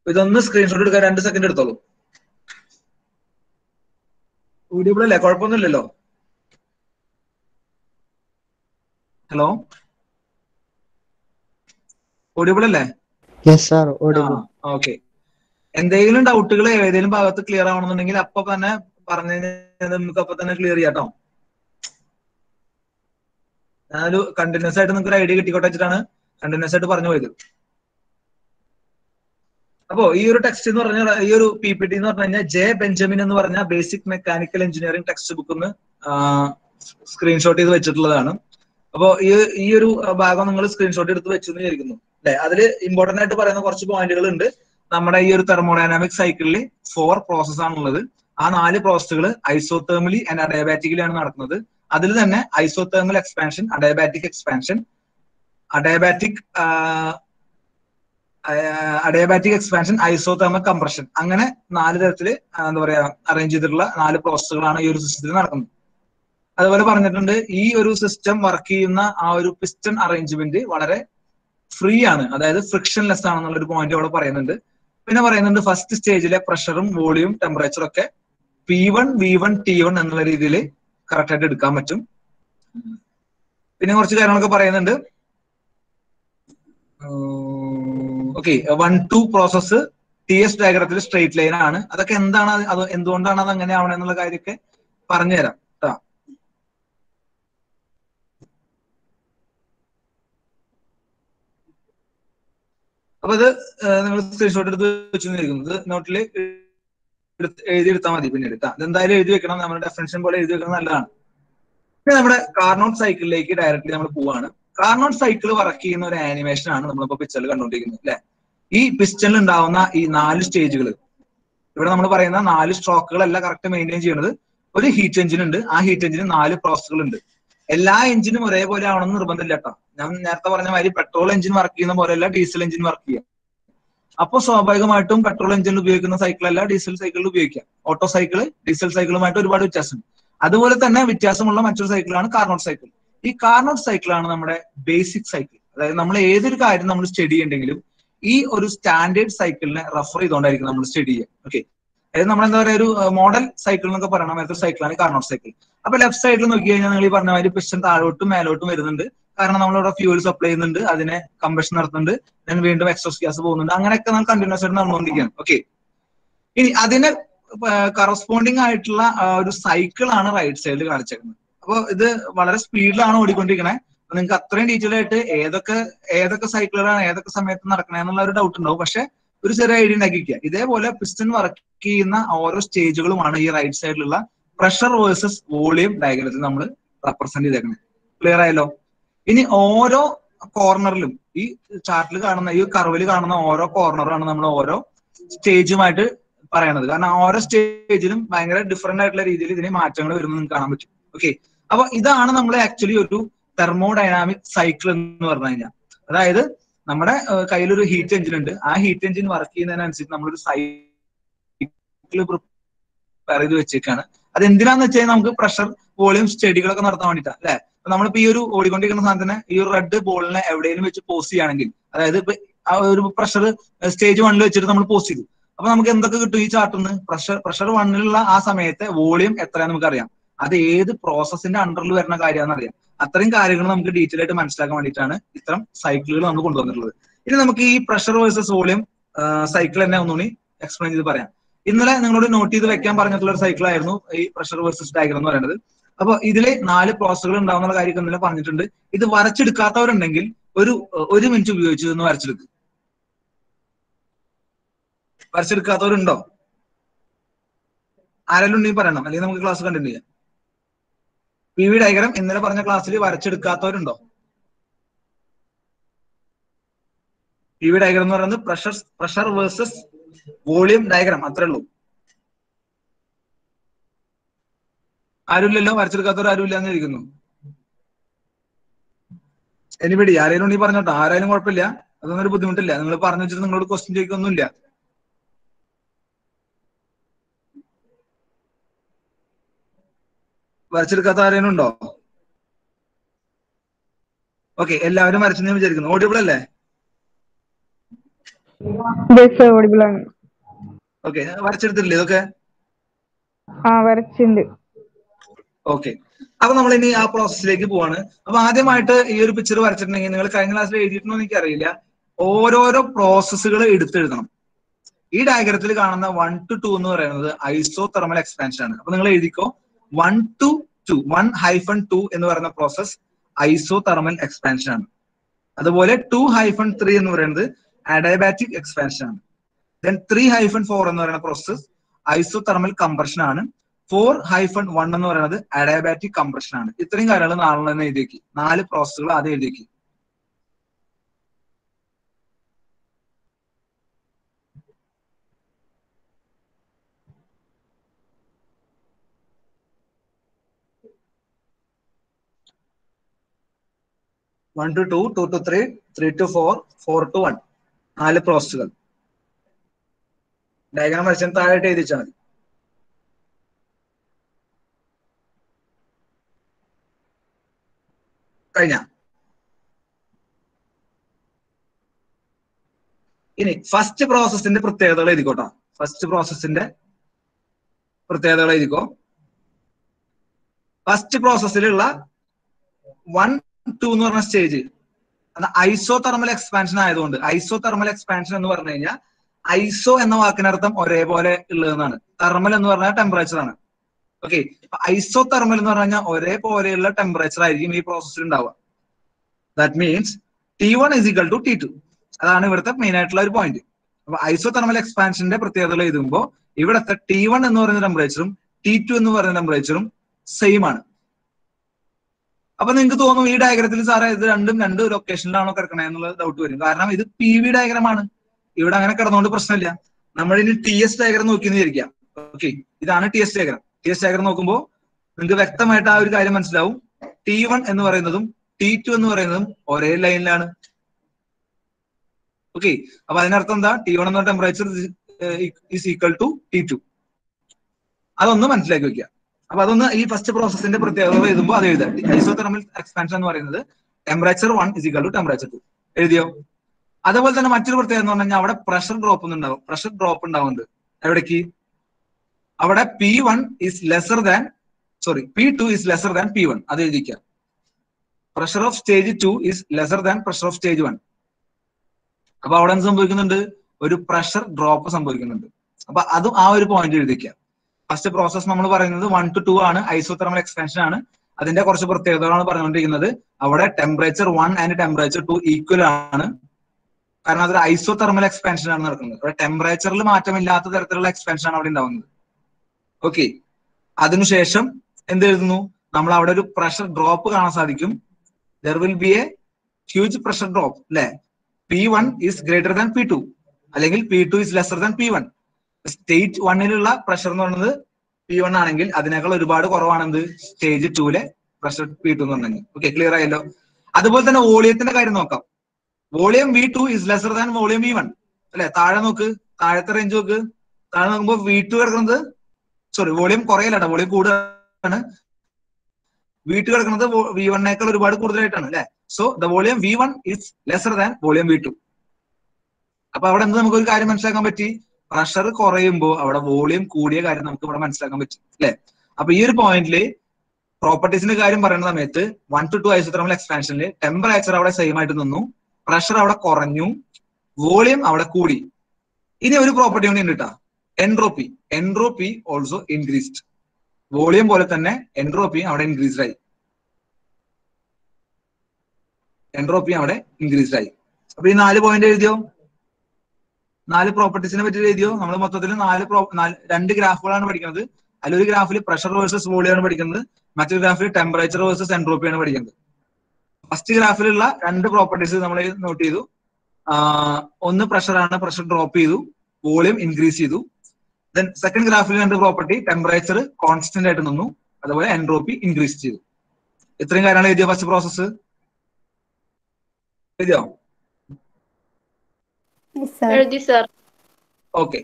ഇതൊന്ന് സ്ക്രീൻഷോട്ട് എടുക്കാൻ രണ്ട് സെക്കൻഡ് എടുത്തോളൂ. വീഡിയോബിൾ അല്ലേ കുഴപ്പമൊന്നുമില്ലല്ലോ. ഹലോ? ഓഡിയബിൾ അല്ലേ ഓക്കെ. എന്തെങ്കിലും ഡൗട്ടുകൾ ഏതെങ്കിലും ഭാഗത്ത് ക്ലിയർ ആവണമെന്നുണ്ടെങ്കിൽ അപ്പൊ തന്നെ പറഞ്ഞു നമുക്ക് അപ്പൊ തന്നെ ക്ലിയർ ചെയ്യാം കേട്ടോ ഞാനൊരു കണ്ടിന്യൂസ് ആയിട്ട് നിങ്ങൾക്ക് ഒരു ഐഡിയ കിട്ടിക്കോട്ടെ വെച്ചിട്ടാണ് കണ്ടിന്യൂസ് ആയിട്ട് പറഞ്ഞു പോയത്. അപ്പോ ഈ ഒരു ടെക്സ്റ്റ് എന്ന് പറഞ്ഞ ഈ ഒരു പി പി ടി എന്ന് പറഞ്ഞു കഴിഞ്ഞാൽ ജെ ബെഞ്ചമിൻ എന്ന് പറഞ്ഞ basic mechanical engineering text book ഒന്ന് സ്ക്രീൻഷോട്ട് ചെയ്ത് വെച്ചിട്ടുള്ളതാണ്. അപ്പോ ഈ ഈ ഒരു ഭാഗം നിങ്ങൾ സ്ക്രീൻഷോട്ട് എടുത്ത് വെച്ചു എന്ന് വിചാരിക്കുന്നു. അല്ലെ? അതിൽ ഇമ്പോർട്ടന്റ് ആയിട്ട് പറയുന്ന കുറച്ച് പോയിന്റുകൾ ഉണ്ട് നമ്മുടെ ഈ ഒരു തെർമോഡൈനാമിക് സൈക്കിളിൽ ഫോർ പ്രോസസ് ആണുള്ളത്. ആ നാല് പ്രോസസ്സുകൾ ഐസോതേർമലി ആൻഡ് അഡയബാറ്റിക്കലി ആണ് നടക്കുന്നത്. അതിൽ തന്നെ isothermal expansion adiabatic expansion adiabatic adiabatic expansion isothermal compression അങ്ങനെ നാല് തരത്തിൽ എന്താ പറയാ അറേഞ്ച് ചെയ്തിട്ടുള്ള നാല് പ്രോസസ്സുകളാണ് ഈ ഒരു സിസ്റ്റത്തിൽ നടക്കുന്നത്. അതുപോലെ പറഞ്ഞിട്ടുണ്ട് ഈ ഒരു സിസ്റ്റം വർക്ക് ചെയ്യുന്ന ആ ഒരു പിസ്റ്റൺ അറേഞ്ച്മെന്റ് വളരെ ഫ്രീ ആണ്. അതായത് ഫ്രിക്ഷൻലെസ് ആണെന്നുള്ള ഒരു പോയിന്റ് അവിടെ പറയുന്നുണ്ട്. പിന്നെ പറയുന്നുണ്ട് ഫസ്റ്റ് സ്റ്റേജിലെ പ്രഷറും വോളിയും ടെമ്പറേച്ചറും ഒക്കെ P one V one T one എന്നുള്ള രീതിയിൽ കറക്റ്റ് ആയിട്ട് എടുക്കാൻ പറ്റും. പിന്നെ കുറച്ച് കാര്യങ്ങളൊക്കെ പറയുന്നുണ്ട്. Okay one two process T S ഡയഗ്രത്തിൽ straight line ആണ്. അതൊക്കെ എന്താണ് അത്? എന്തുകൊണ്ടാണ് അത് അങ്ങനെ ആവണേ എന്നുള്ള കാര്യമൊക്കെ പറഞ്ഞുതരാം കേട്ടോ അപ്പൊ അത് നിങ്ങൾ സ്ക്രീൻഷോട്ട് എടുത്ത് വെച്ചിരിക്കുന്നത് നോട്ടിൽ എഴുതിയെടുത്താൽ മതി പിന്നീട് കേട്ടോ ഇതെന്തായാലും എഴുതി വെക്കണം. നമ്മുടെ ഡെഫിനേഷൻ പോലെ എഴുതി വെക്കണം നല്ലതാണ്. പിന്നെ നമ്മുടെ കാർണോട്ട് സൈക്കിളിലേക്ക് ഡയറക്റ്റ്ലി നമ്മൾ പോവാണ്. കാർണോട്ട് സൈക്കിൾ വർക്ക് ചെയ്യുന്ന ഒരു ആനിമേഷൻ ആണ് നമ്മളിപ്പോ പിക്ചറിൽ കണ്ടുകൊണ്ടിരിക്കുന്നത് അല്ലെ? ഈ പിസ്റ്റനിൽ ഉണ്ടാവുന്ന ഈ നാല് സ്റ്റേജുകൾ ഇവിടെ നമ്മൾ പറയുന്ന നാല് സ്ട്രോക്കുകളല്ല കറക്റ്റ് മെയിന്റെയിൻ ചെയ്യുന്നത് ഒരു ഹീറ്റ് എഞ്ചിൻ ഉണ്ട്. ആ ഹീറ്റ് എഞ്ചിന് നാല് പ്രോസസ്സുകൾ ഉണ്ട്. എല്ലാ എഞ്ചിനും ഒരേപോലെ ആവണമെന്ന് നിർബന്ധമില്ല കേട്ടോ ഞാൻ നേരത്തെ പറഞ്ഞ മാതിരി പെട്രോൾ എഞ്ചിൻ വർക്ക് ചെയ്യുന്ന പോലെയല്ല ഡീസൽ എഞ്ചിൻ വർക്ക് ചെയ്യാം അപ്പോൾ സ്വാഭാവികമായിട്ടും പെട്രോൾ എഞ്ചിനിൽ ഉപയോഗിക്കുന്ന സൈക്കിൾ അല്ല ഡീസൽ സൈക്കിളിൽ ഉപയോഗിക്കാം ഓട്ടോ സൈക്കിൾ ഡീസൽ സൈക്കിളുമായിട്ട് ഒരുപാട് വ്യത്യാസമുണ്ട്. അതുപോലെ തന്നെ വ്യത്യാസമുള്ള മറ്റൊരു സൈക്കിളാണ് കാർണോട്ട് സൈക്കിൾ ഈ കാർണോട്ട് സൈക്കിളാണ് നമ്മുടെ ബേസിക് സൈക്കിൾ അതായത് നമ്മൾ ഏതൊരു കാര്യം നമ്മൾ സ്റ്റഡി ചെയ്യണ്ടെങ്കിലും ഈ ഒരു സ്റ്റാൻഡേർഡ് സൈക്കിളിനെ റെഫർ ചെയ്തുകൊണ്ടായിരിക്കും നമ്മൾ സ്റ്റഡി ചെയ്യുക ഓക്കെ അതായത് നമ്മൾ എന്താ പറയുക ഒരു മോഡൽ സൈക്കിൾ എന്നൊക്കെ പറയണ. മറ്റൊരു സൈക്കിളാണ് കാർണോട്ട് സൈക്കിൾ അപ്പൊ ലെഫ്റ്റ് സൈഡിൽ നോക്കി കഴിഞ്ഞാൽ നിങ്ങൾ ഈ പറഞ്ഞ മാതിരി പിസ്റ്റൻ താഴോട്ടും മേലോട്ടും വരുന്നുണ്ട്. കാരണം നമ്മൾ നമ്മളിവിടെ ഫ്യൂൽ സപ്ലൈ ചെയ്യുന്നുണ്ട്. അതിനെ കമ്പഷൻ നടത്തുന്നുണ്ട്. ദെൻ വീണ്ടും എക്സോസ് ഗ്യാസ് പോകുന്നുണ്ട്. അങ്ങനെയൊക്കെ നമ്മൾ കണ്ടിന്യൂസ് ആയിട്ട് നടന്നുകൊണ്ടിരിക്കുകയാണ്. ഓക്കെ ഇനി അതിന് കറസ്പോണ്ടിങ് ആയിട്ടുള്ള ഒരു സൈക്കിൾ ആണ് റൈറ്റ് സൈഡിൽ കാണിച്ചേക്കുന്നത്. അപ്പൊ ഇത് വളരെ സ്പീഡിലാണ് ഓടിക്കൊണ്ടിരിക്കണേ. നിങ്ങൾക്ക് അത്രയും ഡീറ്റെയിൽ ആയിട്ട് ഏതൊക്കെ ഏതൊക്കെ സൈക്കിളുകളാണ് ഏതൊക്കെ സമയത്ത് നടക്കണേ എന്നുള്ള ഒരു ഡൗട്ട് ഉണ്ടാവും. പക്ഷെ ഒരു ചെറിയ ഐഡിയ ഉണ്ടാക്കിക്കുക ഇതേപോലെ പിസ്റ്റൺ വർക്ക് ചെയ്യുന്ന ഓരോ സ്റ്റേജുകളുമാണ് ഈ റൈറ്റ് സൈഡിലുള്ള പ്രഷർ വേഴ്സസ് വോളിയം ഡയഗ്രത്തിൽ നമ്മൾ റെപ്രസെന്റ് ചെയ്തേക്കുന്നത് ക്ലിയർ ആയല്ലോ? ഇനി ഓരോ കോർണറിലും ഈ ചാർട്ടിൽ കാണുന്ന ഈ കർവിൽ കാണുന്ന ഓരോ കോർണറാണ് നമ്മൾ ഓരോ സ്റ്റേജുമായിട്ട് പറയണത്. കാരണം ഓരോ സ്റ്റേജിലും ഭയങ്കര ഡിഫറെന്റ് ആയിട്ടുള്ള രീതിയിൽ ഇതിന് മാറ്റങ്ങൾ വരുന്നത് നിങ്ങൾക്ക് കാണാൻ പറ്റും. ഓക്കെ അപ്പൊ ഇതാണ് നമ്മൾ ആക്ച്വലി ഒരു തെർമോഡൈനാമിക് സൈക്കിൾ എന്ന് പറഞ്ഞു കഴിഞ്ഞാൽ അതായത് നമ്മുടെ കയ്യിലൊരു ഹീറ്റ് എഞ്ചിൻ ഉണ്ട്. ആ ഹീറ്റ് എഞ്ചിൻ വർക്ക് ചെയ്യുന്നതിനനുസരിച്ച് നമ്മളൊരു സൈക്കിൾ പ്രിപ്പയർ ചെയ്ത് വെച്ചേക്കാണ്. അത് എന്തിനാന്ന് വെച്ചാൽ നമുക്ക് പ്രഷർ വോളിയം സ്റ്റഡികളൊക്കെ നടത്താൻ വേണ്ടിട്ടാ അല്ലെ? നമ്മളിപ്പോ ഈ ഒരു ഓടിക്കൊണ്ടിരിക്കുന്ന സാധനത്തിന് ഈ ഒരു റെഡ് ബോളിനെ എവിടെയെങ്കിലും വെച്ച് പോസ് ചെയ്യുകയാണെങ്കിൽ അതായത് ആ ഒരു പ്രഷർ സ്റ്റേജ് വണ്ണിൽ വെച്ചിട്ട് നമ്മൾ പോസ് ചെയ്തു. അപ്പൊ നമുക്ക് എന്തൊക്കെ കിട്ടും ഈ ചാർട്ടിൽ നിന്ന് പ്രഷർ പ്രഷർ വണ്ണിലുള്ള ആ സമയത്തെ വോളിയം എത്രയാന്ന് നമുക്കറിയാം. അത് ഏത് പ്രോസസ്സിന്റെ അണ്ടറിൽ വരുന്ന കാര്യമാണെന്ന് അറിയാം അത്രയും കാര്യങ്ങൾ നമുക്ക് ഡീറ്റെയിൽ ആയിട്ട് മനസ്സിലാക്കാൻ വേണ്ടിയിട്ടാണ് ഇത്തരം സൈക്കിളുകൾ നമ്മൾ കൊണ്ടുവന്നിട്ടുള്ളത്. ഇനി നമുക്ക് ഈ പ്രഷർ വേഴ്സസ് വോളിയം സൈക്കിൾ തന്നെ ഒന്നുകൂടി എക്സ്പ്ലെയിൻ ചെയ്ത് പറയാം. ഇന്നലെ നിങ്ങളോട് നോട്ട് ചെയ്ത് വെക്കാൻ പറഞ്ഞിട്ടുള്ള ഒരു സൈക്കിൾ ആയിരുന്നു ഈ പ്രഷർ വേഴ്സസ് ഡയഗ്രം എന്ന് പറയുന്നത്. അപ്പൊ ഇതിലെ നാല് പ്രോസസ്സുകൾ ഉണ്ടാവുന്ന കാര്യം ഇന്നലെ പറഞ്ഞിട്ടുണ്ട്. ഇത് വരച്ചെടുക്കാത്തവരുണ്ടെങ്കിൽ ഒരു ഒരു മിനിറ്റ് ഉപയോഗിച്ച് ഒന്ന് വരച്ചെടുക്കും. വരച്ചെടുക്കാത്തവരുണ്ടോ? ആരെങ്കിലും ഉണ്ടെങ്കിൽ പറയണം. അല്ലെങ്കിൽ നമുക്ക് ക്ലാസ് കണ്ടിന്യൂ ചെയ്യാം. പി വി ഡയഗ്രാം ഇന്നലെ പറഞ്ഞ ക്ലാസ്സിൽ വരച്ചെടുക്കാത്തവരുണ്ടോ? പി വി ഡയഗ്രാം എന്ന് പറയുന്നത് pressure pressure versus volume diagram അത്രേ ഉള്ളൂ. ആരുമില്ലല്ലോ? വരച്ചെടുക്കാത്തവർ ആരുമില്ല എന്ന് ഇരിക്കുന്നു എനിബഡി ആരെങ്കിലും ഉണ്ടെങ്കിൽ പറഞ്ഞോട്ടോ. ആരായാലും കുഴപ്പമില്ല. അതൊന്നും ഒരു ബുദ്ധിമുട്ടില്ല. നിങ്ങൾ പറഞ്ഞു വെച്ചിട്ട് നിങ്ങളോട് ക്വസ്റ്റ്യൻ ചോദിക്കൊന്നുമില്ല വരച്ചെടുക്കാത്ത ആരെങ്കിലും ഉണ്ടോ ഓക്കെ എല്ലാവരും വരച്ചെന്ന് വിചാരിക്കുന്നു. അല്ലേ? ഓഡിബിൾ ആണ്. ഓക്കെ വരച്ചെടുത്തില്ലേ ഇതൊക്കെ? ആ ഓക്കെ അപ്പൊ നമ്മൾ ഇനി ആ പ്രോസസ്സിലേക്ക് പോവാണ്. അപ്പൊ ആദ്യമായിട്ട് ഈ ഒരു പിക്ചർ വരച്ചിട്ടുണ്ടെങ്കിൽ നിങ്ങൾ കഴിഞ്ഞ ക്ലാസ്സിൽ എഴുതിയിട്ടുണ്ടോ എനിക്ക് അറിയില്ല ഓരോരോ പ്രോസസ്സുകൾ എടുത്തെഴുതണം. ഈ ഡയഗ്രത്തിൽ കാണുന്ന വൺ ടു ടു എന്ന് പറയുന്നത് ഐസോ തെർമൽ എക്സ്പാൻഷൻ ആണ്. അപ്പൊ നിങ്ങൾ എഴുതിക്കോ. One to two one hyphen two എന്ന് പറയുന്ന പ്രോസസ് ഐസോ തെർമൽ എക്സ്പാൻഷൻ ആണ്. അതുപോലെ ടു ഹൈഫൺ ത്രീ എന്ന് പറയുന്നത് അഡയബാറ്റിക് എക്സ്പാൻഷൻ ആണ്. ദെൻ ത്രീ ഹൈഫൺ ഫോർ എന്ന് പറയുന്ന പ്രോസസ് ഐസോ തെർമൽ കംപ്രഷൻ ആണ്. ഫോർ ഹൈഫൺ വൺ എന്ന് പറയുന്നത് അഡയബാറ്റിക് കംപ്രഷൻ ആണ്. ഇത്രയും കാര്യങ്ങൾ നാളെ തന്നെ എഴുതിയേക്ക് നാല് പ്രോസസ്സുകൾ ആദ്യം എഴുതിയേക്ക് one to two two to three three to four four to one നാല് പ്രോസസ്സുകൾ ഡയഗ്രാം വരച്ചാൽ താഴെ എഴുതിച്ചാൽ മതി. കഴിഞ്ഞ. ഇനി ഫസ്റ്റ് പ്രോസസ്സിന്റെ പ്രത്യേകതകൾ എഴുതിക്കോട്ടോ. ഫസ്റ്റ് പ്രോസസ്സിന്റെ പ്രത്യേകതകൾ എഴുതിക്കോ. ഫസ്റ്റ് പ്രോസസ്സിലുള്ള വൺ ടു എന്ന് പറഞ്ഞ സ്റ്റേജ് അത് ഐസോ തെർമൽ എക്സ്പാൻഷൻ ആയതുകൊണ്ട് ഐസോ തെർമൽ എക്സ്പാൻഷൻ എന്ന് പറഞ്ഞു കഴിഞ്ഞാൽ ഐസോ എന്ന വാക്കിനർത്ഥം ഒരേപോലെ ഉള്ളതെന്നാണ്. തെർമൽ എന്ന് പറഞ്ഞാൽ ടെമ്പറേച്ചർ ആണ്. ഓക്കെ ഐസോ തെർമൽ എന്ന് പറഞ്ഞു കഴിഞ്ഞാൽ ഒരേപോലെയുള്ള ടെമ്പറേച്ചർ ആയിരിക്കും ഈ പ്രോസസ്സിൽ ഉണ്ടാവുക. That means T one is equal to T two അതാണ് ഇവിടുത്തെ മെയിൻ ആയിട്ടുള്ള ഒരു പോയിന്റ് അപ്പൊ ഐസോ തെർമൽ എക്സ്പാൻഷന്റെ പ്രത്യേകതകൾ എഴുതുമ്പോൾ ഇവിടുത്തെ ടി വൺ എന്ന് പറയുന്ന ടെമ്പറേച്ചറും ടി ടു എന്ന് പറയുന്ന ടെമ്പറേച്ചറും സെയിം ആണ്. അപ്പൊ നിങ്ങൾക്ക് തോന്നും ഈ ഡയഗ്രത്തിൽ സാറേ ഇത് രണ്ടും രണ്ട് ലൊക്കേഷനിലാണോ കിടക്കണേ എന്നുള്ള ഡൗട്ട് വരും. കാരണം ഇത് പി വി ഡയഗ്രമാണ് ഇവിടെ അങ്ങനെ കിടന്നുകൊണ്ട് പ്രശ്നമില്ല. നമ്മൾ ഇനി ടി എസ് ഡയഗ്രം നോക്കി വിചാരിക്കാം. ഓക്കെ ഇതാണ് T S diagram T S diagram നോക്കുമ്പോൾ നിങ്ങൾക്ക് വ്യക്തമായിട്ട് ആ ഒരു കാര്യം മനസ്സിലാവും. ടി വൺ എന്ന് പറയുന്നതും ടി ടു എന്ന് പറയുന്നതും ഒരേ ലൈനിലാണ് ഓക്കെ അപ്പൊ അതിനർത്ഥം എന്താ? ടി വൺ എന്ന temperature is equal to T two അതൊന്ന് മനസ്സിലാക്കി വെക്കുക അപ്പൊ അതൊന്ന് ഈ ഫസ്റ്റ് പ്രോസസ്സിന്റെ പ്രത്യേകത എഴുതുമ്പോൾ അത് എഴുതാം. ഐസോതെർമൽ എക്സ്പാൻഷൻ എന്ന് പറയുന്നത് temperature one is equal to temperature two എഴുതിയോ? അതേപോലെ തന്നെ മറ്റൊരു പ്രത്യേകത എന്ന് പറഞ്ഞാൽ അവിടെ പ്രഷർ ഡ്രോപ്പ് ഉണ്ടാവും. പ്രഷർ ഡ്രോപ്പ് ഉണ്ടാവുന്നുണ്ട്. എവിടേക്ക്? അവിടെ P one is lesser than sorry P two is lesser than P one അത് എഴുതിക്കുക pressure of stage two is lesser than pressure of stage one അപ്പൊ അവിടെ സംഭവിക്കുന്നുണ്ട്? ഒരു പ്രഷർ ഡ്രോപ്പ് സംഭവിക്കുന്നുണ്ട്. അപ്പൊ അതും ആ ഒരു പോയിന്റ് എഴുതിക്കുക ഫസ്റ്റ് പ്രോസസ് നമ്മൾ പറയുന്നത് വൺ ടു ടു ആണ്. ഐസോതെർമൽ എക്സ്പാൻഷൻ ആണ്. അതിന്റെ കുറച്ച് പ്രത്യേകതകളാണ് പറഞ്ഞുകൊണ്ടിരിക്കുന്നത്. അവിടെ temperature one and temperature two equal ആണ്. കാരണം അതൊരു ഐസോ തെർമൽ എക്സ്പാൻഷൻ ആണ് നടക്കുന്നത്. അവിടെ ടെമ്പറേച്ചറിൽ മാറ്റമില്ലാത്ത തരത്തിലുള്ള എക്സ്പെൻഷൻ ആണ് അവിടെ ഉണ്ടാവുന്നത്. ഓക്കെ അതിനുശേഷം എന്ത് എഴുതുന്നു? നമ്മൾ അവിടെ ഒരു പ്രഷർ ഡ്രോപ്പ് കാണാൻ സാധിക്കും. There will be a huge pressure drop അല്ലെ P one is greater than P two അല്ലെങ്കിൽ P two is lesser than P one state വണ്ണിലുള്ള pressure എന്ന് പറയുന്നത് പി വൺ ആണെങ്കിൽ അതിനേക്കാൾ ഒരുപാട് കുറവാണെന്ത്? സ്റ്റേജ് ടൂലെ പ്രഷർ പി ടു എന്ന് പറഞ്ഞു ഓക്കെ ക്ലിയർ ആയല്ലോ? അതുപോലെ തന്നെ വോളിയത്തിന്റെ കാര്യം നോക്കാം. Volume V two is lesser than volume V one അല്ലെ? താഴെ നോക്ക്. താഴത്തെ റേഞ്ച് നോക്ക്. താഴെ നോക്കുമ്പോൾ വി ടു കിടക്കുന്നത് സോറി വോളിയം കുറയല്ല വോളിയം കൂടുതലാണ്. വി ടു കിടക്കുന്നത് വി വണ്ണേക്കാൾ ഒരുപാട് കൂടുതലായിട്ടാണ് അല്ലെ? So the volume V one is lesser than volume V two അപ്പൊ അവിടെ എന്ത് നമുക്ക് ഒരു കാര്യം മനസ്സിലാക്കാൻ പറ്റി? പ്രഷർ കുറയുമ്പോൾ അവിടെ വോളിയം കൂടിയ കാര്യം നമുക്ക് ഇവിടെ മനസ്സിലാക്കാൻ പറ്റും അല്ലെ? അപ്പൊ ഈ ഒരു പോയിന്റിൽ പ്രോപ്പർട്ടീസിന്റെ കാര്യം പറയുന്ന സമയത്ത് വൺ ടു ടു ഐസോതെർമൽ എക്സ്പാൻഷനിൽ ടെമ്പറേച്ചർ അവിടെ സെയിം ആയിട്ട് നിന്നു പ്രഷർ അവിടെ കുറഞ്ഞു വോളിയം അവിടെ കൂടി. ഇനി ഒരു പ്രോപ്പർട്ടി കൂടി ഉണ്ട് കേട്ടോ entropy entropy also increased volume പോലെ തന്നെ എൻട്രോപ്പിയും അവിടെ ഇൻക്രീസ്ഡ് ആയി. എൻട്രോപ്പിയും അവിടെ ഇൻക്രീസ്ഡ് ആയി. അപ്പൊ ഈ നാല് പോയിന്റ് എഴുതിയോ? നാല് പ്രോപ്പർട്ടീസിനെ പറ്റി എഴുതിയോ? നമ്മൾ മൊത്തത്തിൽ നാല് രണ്ട് ഗ്രാഫുകളാണ് പഠിക്കുന്നത്. അതിലൊരു ഗ്രാഫിൽ പ്രഷർ വേഴ്സസ് വോളിയാണ് പഠിക്കുന്നത്. മറ്റൊരു ഗ്രാഫിൽ ടെമ്പറേച്ചർ വേഴ്സസ് എൻട്രോപ്പിയാണ് പഠിക്കുന്നത്. ഫസ്റ്റ് ഗ്രാഫിലുള്ള രണ്ട് പ്രോപ്പർട്ടീസ് നമ്മൾ നോട്ട് ചെയ്തു. ഒന്ന് പ്രഷറാണ് പ്രഷർ ഡ്രോപ്പ് ചെയ്തു. വോളിയം ഇൻക്രീസ് ചെയ്തു. ദെൻ സെക്കൻഡ് ഗ്രാഫിൽ രണ്ട് പ്രോപ്പർട്ടി ടെമ്പറേച്ചർ കോൺസ്റ്റന്റ് ആയിട്ട് നിന്നു. അതുപോലെ എൻട്രോപ്പി ഇൻക്രീസ് ചെയ്തു. ഇത്രയും കാര്യമാണ് എഴുതിയ ഫസ്റ്റ് പ്രോസസ്സ് എഴുതിയോ? എഴുതി സർ ഓക്കെ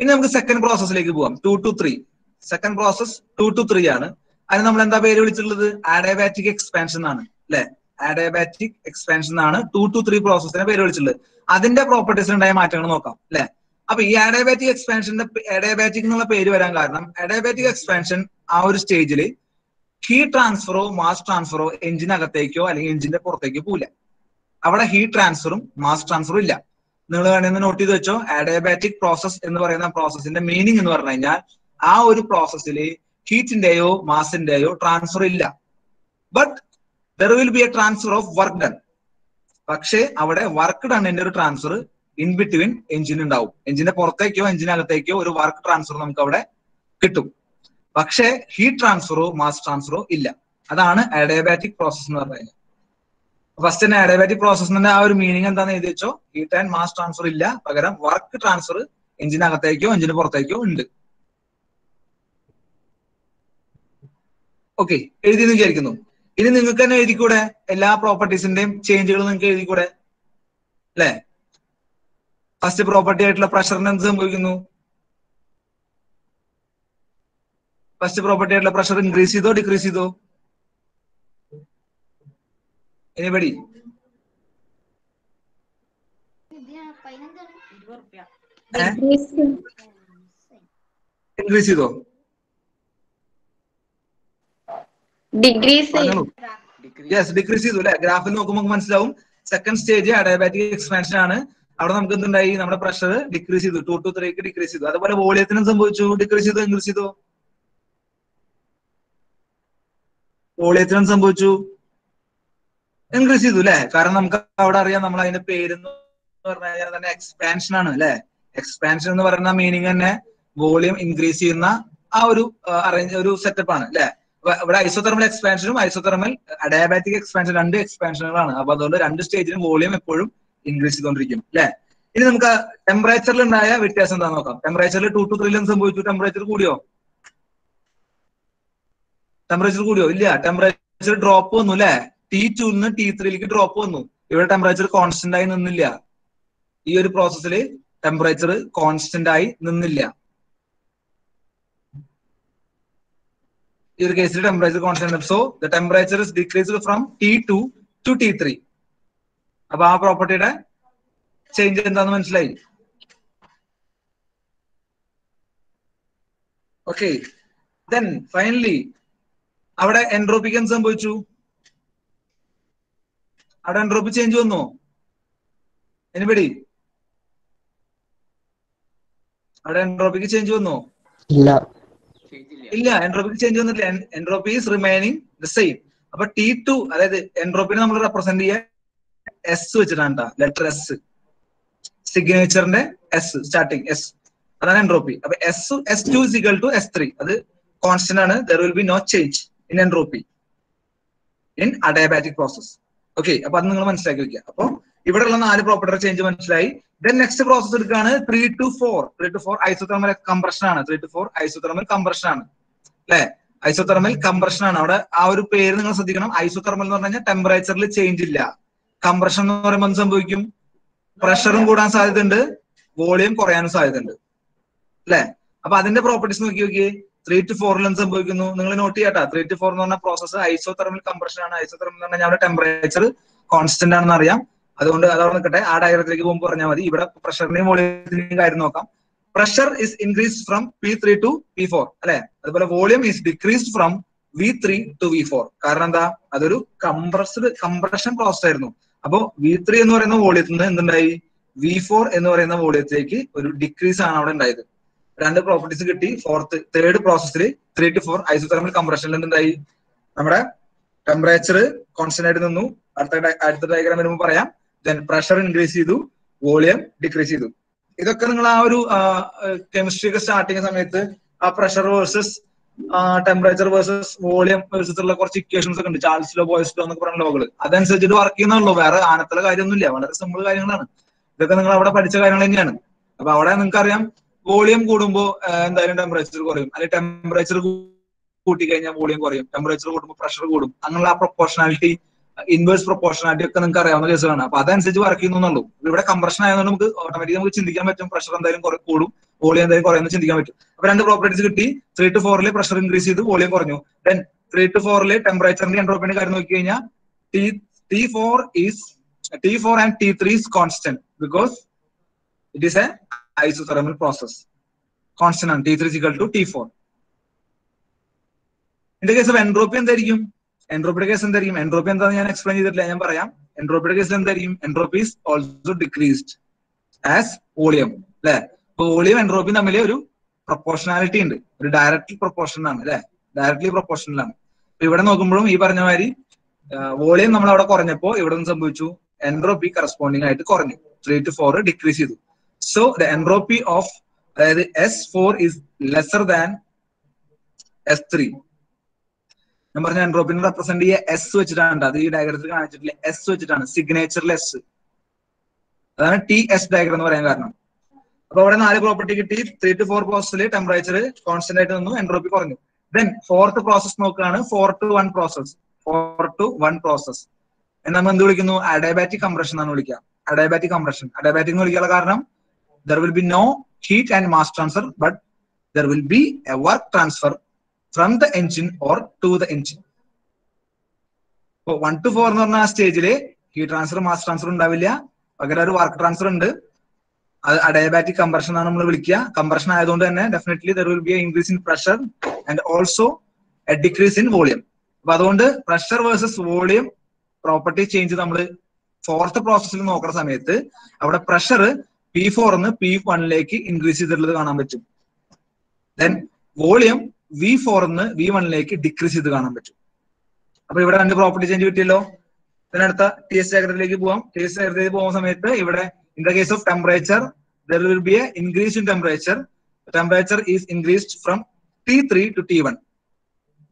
ഇനി നമുക്ക് സെക്കൻഡ് പ്രോസസ്സിലേക്ക് പോവാം. Two to three second process two to three ആണ്. അതിന് നമ്മൾ എന്താ പേര് വിളിച്ചിട്ടുള്ളത്? ആഡയബാറ്റിക് എക്സ്പാൻഷൻ ആണ്. അല്ലെ? ആഡയബാറ്റിക് എക്സ്പാൻഷൻ ആണ് ടു ടു ത്രീ പ്രോസസ്സിനെ പേര് വിളിച്ചിട്ടുള്ളത്. അതിന്റെ പ്രോപ്പർട്ടീസിൽ ഉണ്ടായ മാറ്റങ്ങൾ നോക്കാം. അല്ലെ? അപ്പൊ ഈ ആഡയബാറ്റിക് എക്സ്പാൻഷന്റെ ആഡയബാറ്റിക് എന്നുള്ള പേര് വരാൻ കാരണം ആഡയബാറ്റിക് എക്സ്പാൻഷൻ ആ ഒരു സ്റ്റേജിൽ ഹീ ട്രാൻസ്ഫറോ മാസ് ട്രാൻസ്ഫറോ എഞ്ചിനകത്തേക്കോ അല്ലെങ്കിൽ എഞ്ചിന്റെ പുറത്തേക്കോ പോവില്ല. അവിടെ ഹീ ട്രാൻസ്ഫറും മാസ് ട്രാൻസ്ഫറും ഇല്ല. നിങ്ങൾ വേണമെന്ന് നോട്ട് ചെയ്ത് വെച്ചോ. ആഡയബാറ്റിക് പ്രോസസ് എന്ന് പറയുന്ന പ്രോസസ്സിന്റെ മീനിങ് എന്ന് പറഞ്ഞു കഴിഞ്ഞാൽ ആ ഒരു പ്രോസസ്സിൽ ഹീറ്റിന്റെയോ മാസിന്റെയോ ട്രാൻസ്ഫർ ഇല്ല. But there will be a transfer of work done പക്ഷേ അവിടെ വർക്ക് ഡണ്ണിന്റെ ഒരു ട്രാൻസ്ഫർ ഇൻ ബിറ്റ്വീൻ എഞ്ചിൻ ഉണ്ടാവും. എഞ്ചിന്റെ പുറത്തേക്കോ എഞ്ചിനകത്തേക്കോ ഒരു വർക്ക് ട്രാൻസ്ഫർ നമുക്ക് അവിടെ കിട്ടും. പക്ഷേ ഹീറ്റ് ട്രാൻസ്ഫറോ മാസ് ട്രാൻസ്ഫറോ ഇല്ല. അതാണ് അഡയബാറ്റിക് പ്രോസസ് എന്ന് പറഞ്ഞു കഴിഞ്ഞാൽ. ഫസ്റ്റ് തന്നെ അഡയബാറ്റിക് പ്രോസസ്സിന്റെ ആ ഒരു മീനിങ് എന്താണെന്ന് എഴുതി വെച്ചോ? ഹീറ്റ് ആൻഡ് മാസ് ട്രാൻസ്ഫർ ഇല്ല. പകരം വർക്ക് ട്രാൻസ്ഫർ എഞ്ചിനകത്തേക്കോ എഞ്ചിന് പുറത്തേക്കോ ഉണ്ട്. ഓക്കെ എഴുതിയെന്ന് വിചാരിക്കുന്നു. ഇനി നിങ്ങൾക്ക് തന്നെ എഴുതിക്കൂടെ? എല്ലാ പ്രോപ്പർട്ടീസിന്റെയും ചേഞ്ചുകളും നിങ്ങൾക്ക് എഴുതിക്കൂടെ? അല്ലെ? ഫസ്റ്റ് പ്രോപ്പർട്ടി ആയിട്ടുള്ള പ്രഷറിന് എന്ത് സംഭവിക്കുന്നു? ഫസ്റ്റ് പ്രോപ്പർട്ടി ആയിട്ടുള്ള പ്രഷർ ഇൻക്രീസ് ചെയ്തോ ഡിക്രീസ് ചെയ്തോ? എനിബഡി ഇൻക്രീസ് ചെയ്തോ? യെസ് ഡിക്രീസ് ചെയ്തു അല്ലെ? ഗ്രാഫിൽ നോക്കുമ്പോൾ നമുക്ക് മനസ്സിലാവും. സെക്കൻഡ് സ്റ്റേജ് അഡയബാറ്റിക് എക്സ്പാൻഷൻ ആണ്. അവിടെ നമുക്ക് എന്തുണ്ടായി? നമ്മുടെ പ്രഷർ ഡിക്രീസ് ചെയ്തു. ടു ടു ത്രീക്ക് ഡിക്രീസ് ചെയ്തു. അതുപോലെ വോളിയത്തിനും സംഭവിച്ചു? ഡിക്രീസ് ചെയ്തു? ഇൻക്രീസ് ചെയ്തു? വോളിയത്തിനും സംഭവിച്ചു? ഇൻക്രീസ് ചെയ്തു അല്ലെ കാരണം നമുക്ക് അവിടെ അറിയാം നമ്മൾ അതിന്റെ പേര് എന്ന് പറഞ്ഞാൽ തന്നെ എക്സ്പാൻഷൻ ആണ് അല്ലെ എക്സ്പാൻഷൻ എന്ന് പറയുന്ന മീനിങ് തന്നെ വോളിയം ഇൻക്രീസ് ചെയ്യുന്ന ആ ഒരു അറേഞ്ച് ഒരു സെറ്റപ്പ് ആണ് അല്ലെ ഇവിടെ ഐസോതെർമൽ എക്സ്പാൻഷനും ഐസോതെർമൽ അഡയബാറ്റിക് എക്സ്പാൻഷൻ രണ്ട് എക്സ്പാൻഷനുകളാണ് അപ്പൊ അതുകൊണ്ട് രണ്ട് സ്റ്റേജിലും വോളിയം എപ്പോഴും ഇൻക്രീസ് ചെയ്തുകൊണ്ടിരിക്കും അല്ലെ ഇനി നമുക്ക് ടെമ്പറേച്ചറിൽ ഉണ്ടായ വ്യത്യാസം എന്താണെന്ന് നോക്കാം. ടെമ്പറേച്ചറിൽ ടു ടു ത്രീലും സംഭവിച്ചു. ടെമ്പറേച്ചർ കൂടിയോ? ടെമ്പറേച്ചർ കൂടിയോ? ഇല്ല. ടെമ്പറേച്ചർ ഡ്രോപ്പ് വന്നു അല്ലെ ടി ടു നിന്ന് ടി ത്രീയിലേക്ക് ഡ്രോപ്പ് വന്നു. ഇവിടെ ടെമ്പറേച്ചർ കോൺസ്റ്റന്റ് ആയി നിന്നില്ല. ഈ ഒരു പ്രോസസ്സിൽ ടെമ്പറേച്ചർ കോൺസ്റ്റന്റ് ആയി നിന്നില്ല. ഈ ഒരു കേസിൽ temperature constant so the temperature is decreased from T two to T three അപ്പൊ ആ പ്രോപ്പർട്ടിയുടെ ചേഞ്ച് എന്താന്ന് മനസ്സിലായി? ഓക്കെ ദെൻ ഫൈനലി അവിടെ എൻട്രോപ്പിക്ക് എന്ത് സംഭവിച്ചു? അവിടെ എൻട്രോപ്പി ചേഞ്ച് വന്നു. എനിബടി അവിടെ എൻട്രോപ്പിക്ക് ചേഞ്ച് വന്നു. ഇല്ല. ഇല്ല എൻട്രോപ്പിക്ക് ചേഞ്ച് വന്നിട്ടില്ല. Entropy is remaining the same അപ്പൊ ടി ടു അതായത് എൻട്രോപ്പിനെ നമ്മൾ റെപ്രസെന്റ് ചെയ്യാൻ എസ് വെച്ചിട്ടാണ് ലെറ്റർ എസ് സിഗ്നേച്ചറിന്റെ എസ് സ്റ്റാർട്ടിങ് എസ് അതാണ് എൻട്രോപ്പി അപ്പൊ S S two is equal to S three അത് കോൺസ്റ്റന്റ് ആണ്. There will be no change in entropy in adiabatic process okay അപ്പൊ അത് നിങ്ങൾ മനസ്സിലാക്കി വെക്കുക. അപ്പൊ ഉള്ള നാല് പ്രോപ്പർട്ടി ചേഞ്ച് മനസ്സിലായി. ദെൻ നെക്സ്റ്റ് പ്രോസസ് എടുക്കുകയാണ് three to four three to four isothermal compression ആണ്. Three to four isothermal compression ആണ്. അല്ലെ? ഐസോതെർമൽ കംപ്രഷൻ ആണ്. അവിടെ ആ ഒരു പേര് നിങ്ങൾ ശ്രദ്ധിക്കണം. ഐസോതെർമൽ എന്ന് പറഞ്ഞു കഴിഞ്ഞാൽ ടെമ്പറേച്ചറിൽ ചേഞ്ച് ഇല്ല. കംപ്രഷൻ എന്ന് പറയുമ്പോൾ എന്ത് സംഭവിക്കും? പ്രഷറും കൂടാൻ സാധ്യതയുണ്ട്. വോളിയം കുറയാനും സാധ്യതയുണ്ട്. അല്ലെ? അപ്പൊ അതിന്റെ പ്രോപ്പർട്ടീസ് നോക്കി നോക്കിയേ. ത്രീ ടു എന്ത് സംഭവിക്കുന്നു? നിങ്ങൾ നോട്ട് ചെയ്യാട്ടാ. ത്രീ ടു ഫോർ എന്ന് പറഞ്ഞ പ്രോസസ് ഐസോ തെർമൽ കംപ്രഷൻ ആണ്. ഐസോതെർമൽ എന്ന് പറഞ്ഞാൽ അവിടെ ടെമ്പറേച്ചർ കോൺസ്റ്റന്റ് ആണെന്ന് അറിയാം. അതുകൊണ്ട് അതവിടെ നിൽക്കട്ടെ ആ ഡയഗ്രത്തിലേക്ക് പോകുമ്പോൾ പറഞ്ഞാൽ മതി. ഇവിടെ പ്രഷറിനെയും വോളിയത്തിന്റെയും കാര്യം നോക്കാം. Pressure is increase from P three to P four അല്ലെ? അതുപോലെ volume is decreased from V three to V four കാരണം എന്താ? അതൊരു കംപ്രസ്ഡ് കംപ്രഷൻ പ്രോസസ് ആയിരുന്നു. അപ്പോ വി ത്രീ എന്ന് പറയുന്ന വോളിയത്തിൽ നിന്ന് എന്തുണ്ടായി? വി ഫോർ എന്ന് പറയുന്ന വോളിയത്തിലേക്ക് ഒരു ഡിക്രീസ് ആണ് അവിടെ ഉണ്ടായത്. രണ്ട് പ്രോപ്പർട്ടീസ് കിട്ടി. ഫോർത്ത് തേർഡ് പ്രോസസ്സിൽ ത്രീ ടു ഫോർ ഐസോതെർമൽ കംപ്രഷനിൽ എന്തായി നമ്മുടെ ടെമ്പറേച്ചർ കോൺസ്റ്റന്റ് ആയിട്ട് നിന്നു. അടുത്ത അടുത്ത ഡയഗ്രാം വരുമ്പോൾ പറയാം. ദെൻ പ്രഷർ ഇൻക്രീസ് ചെയ്തു. വോളിയം ഡിക്രീസ് ചെയ്തു. ഇതൊക്കെ നിങ്ങൾ ആ ഒരു കെമിസ്ട്രി ഒക്കെ സ്റ്റാർട്ട് സമയത്ത് ആ pressure versus temperature versus volume versus ഉള്ള കുറച്ച് ഇക്വേഷൻസ് ഒക്കെ ഉണ്ട്. ചാൾസ് ലോ ബോയ്സ് ലോ എന്നൊക്കെ പറഞ്ഞ ലോകൾ അതനുസരിച്ചിട്ട് വർക്ക് ചെയ്യുന്നുള്ളൂ. വേറെ ആനത്തുള്ള കാര്യമൊന്നുമില്ല. വളരെ സിമ്പിൾ കാര്യങ്ങളാണ്. ഇതൊക്കെ നിങ്ങൾ അവിടെ പഠിച്ച കാര്യങ്ങൾ തന്നെയാണ്. അപ്പൊ അവിടെ നിങ്ങൾക്ക് അറിയാം വോളിയം കൂടുമ്പോൾ എന്തായാലും ടെമ്പറേച്ചർ കുറയും. അല്ലെങ്കിൽ ടെമ്പറേച്ചർ കൂട്ടി കഴിഞ്ഞാൽ വോളിയം കുറയും. ടെമ്പറേച്ചർ കൂടുമ്പോൾ പ്രഷർ കൂടും. അങ്ങനെയുള്ള ആ പ്രൊപ്പോർഷണാലിറ്റി ഇൻവേഴ്സ് പ്രൊപ്പോർഷണാലിറ്റി ഒക്കെ നിങ്ങൾക്ക് അറിയാവുന്ന കേസുകളാണ് അപ്പൊ അതനുസരിച്ച് വർക്ക് ചെയ്യുന്നുള്ളൂ ഇവിടെ കംപ്രഷൻ ആയതുകൊണ്ട് നമുക്ക് ഓട്ടോമാറ്റിക് നമുക്ക് ചിന്തിക്കാൻ പറ്റും പ്രഷർ എന്തായാലും കുറെ കൂടും. വോളിയം എന്തായാലും കുറയുമെന്ന് ചിന്തിക്കാൻ പറ്റും. അപ്പൊ രണ്ട് പ്രോപ്പർട്ടീസ് കിട്ടി. ത്രീ ടു ഫോറിൽ പ്രഷർ ഇൻക്രീസ് ചെയ്ത് വോളിയം കുറഞ്ഞു. ദെൻ ത്രീ ടു ഫോറിൽ ടെമ്പറേച്ചറിന്റെ എൻട്രോപ്പിന്റെ കാര്യം നോക്കി കഴിഞ്ഞാൽ T T four is T four and T three is constant because it is a isothermal process. Constant ആണ്. T3 is equal to T4. In the case of entropy എന്തായിരിക്കും? എൻട്രോപ്പിയുടെ case എന്തായിരിക്കും? Entropy എന്താണെന്ന് ഞാൻ എക്സ്പ്ലെയിൻ ചെയ്തിട്ടില്ല. ഞാൻ പറയാം. എൻട്രോപ്പിയുടെ കേസിൽ എന്തായിരിക്കും? Entropy is also decreased as volume അല്ലെ? ഇപ്പൊ വോളിയം എൻട്രോപ്പി തമ്മിൽ ഒരു പ്രൊപ്പോർഷനാലിറ്റി ഉണ്ട്. ഒരു ഡയറക്ട്ലി പ്രൊപ്പോർഷൻ ആണ്. അല്ലെ? ഡയറക്ട്ലി പ്രൊപ്പോർഷനിലാണ് ഇപ്പൊ ഇവിടെ നോക്കുമ്പോഴും ഈ പറഞ്ഞ മാതിരി വോളിയം നമ്മൾ അവിടെ കുറഞ്ഞപ്പോ ഇവിടെ നിന്ന് സംഭവിച്ചു? എൻട്രോപ്പി കറസ്പോണ്ടിങ് ആയിട്ട് കുറഞ്ഞു. ത്രീ ടു ഫോർ ഡിക്രീസ് ചെയ്തു. സോ ദ എൻട്രോപ്പി ഓഫ് അതായത് S four is lesser than S three ഞാൻ പറഞ്ഞ എൻട്രോപ്പിനെ റെപ്രസെന്റ് ചെയ്യുക എസ് വെച്ചിട്ടാണ്. അത് ഈ ഡയഗ്രത്തിൽ കാണിച്ചിട്ടില്ല. എസ് വെച്ചിട്ടാണ്. സിഗ്നേച്ചറിൽ എസ് അതാണ് ടി എസ് ഡയഗ്രം എന്ന് പറയാൻ കാരണം. അപ്പൊ അവിടെ നാല് പ്രോപ്പർട്ടി കിട്ടി. ത്രീ ടു ഫോർ പ്രോസസ്സിൽ ടെമ്പറേച്ചർ കോൺസ്റ്റന്റ് ആയിട്ട് നിന്നു. എൻട്രോപ്പി കുറഞ്ഞു. ദെൻ ഫോർത്ത് പ്രോസസ് നോക്കുകയാണ്. Four to one process four to one process നമ്മൾ എന്ത് വിളിക്കുന്നു? അഡയബാറ്റിക് കംപ്രഷൻ എന്നാണ് വിളിക്കുക. അഡയബാറ്റിക് കംപ്രഷൻ അഡയബാറ്റിക് എന്ന് വിളിക്കാനുള്ള കാരണം there will be no heat and mass transfer, but there will be a work transfer from the engine or to the engine. ഇപ്പൊ one to four എന്ന് പറഞ്ഞ ആ സ്റ്റേജിൽ ഹീറ്റ് ട്രാൻസ്ഫർ മാസ് ട്രാൻസ്ഫർ ഉണ്ടാവില്ല. പകരം ഒരു വർക്ക് ട്രാൻസ്ഫർ ഉണ്ട്. അത് അഡയബാറ്റിക് കംപ്രഷൻ ആണ് നമ്മൾ വിളിക്കുക. കംപ്രഷൻ ആയതുകൊണ്ട് തന്നെ definitely there will be a increase in pressure and also a decrease in volume അപ്പൊ അതുകൊണ്ട് pressure versus volume property change നമ്മൾ ഫോർത്ത് പ്രോസസ്സിൽ നോക്കുന്ന സമയത്ത് അവിടെ പ്രഷർ പി ഫോർന്ന് പി വണ്ണിലേക്ക് ഇൻക്രീസ് ചെയ്തിട്ടുള്ളത് കാണാൻ പറ്റും. ദെൻ വോളിയം വി ഫോർന്ന് വി വണ്ണിലേക്ക് ഡിക്രീസ് ചെയ്ത് കാണാൻ പറ്റും. അപ്പൊ ഇവിടെ രണ്ട് പ്രോപ്പർട്ടി ചേഞ്ച് കിട്ടിയല്ലോ. ഇതിനടുത്ത ടി എസ് ഡയഗ്രത്തിലേക്ക് പോവാം. ടി എസ് ഡയഗ്രത്തിലേക്ക് പോകുന്ന സമയത്ത് ഇവിടെ in the case of temperature there will be a increase in temperature temperature is increased from T three to T one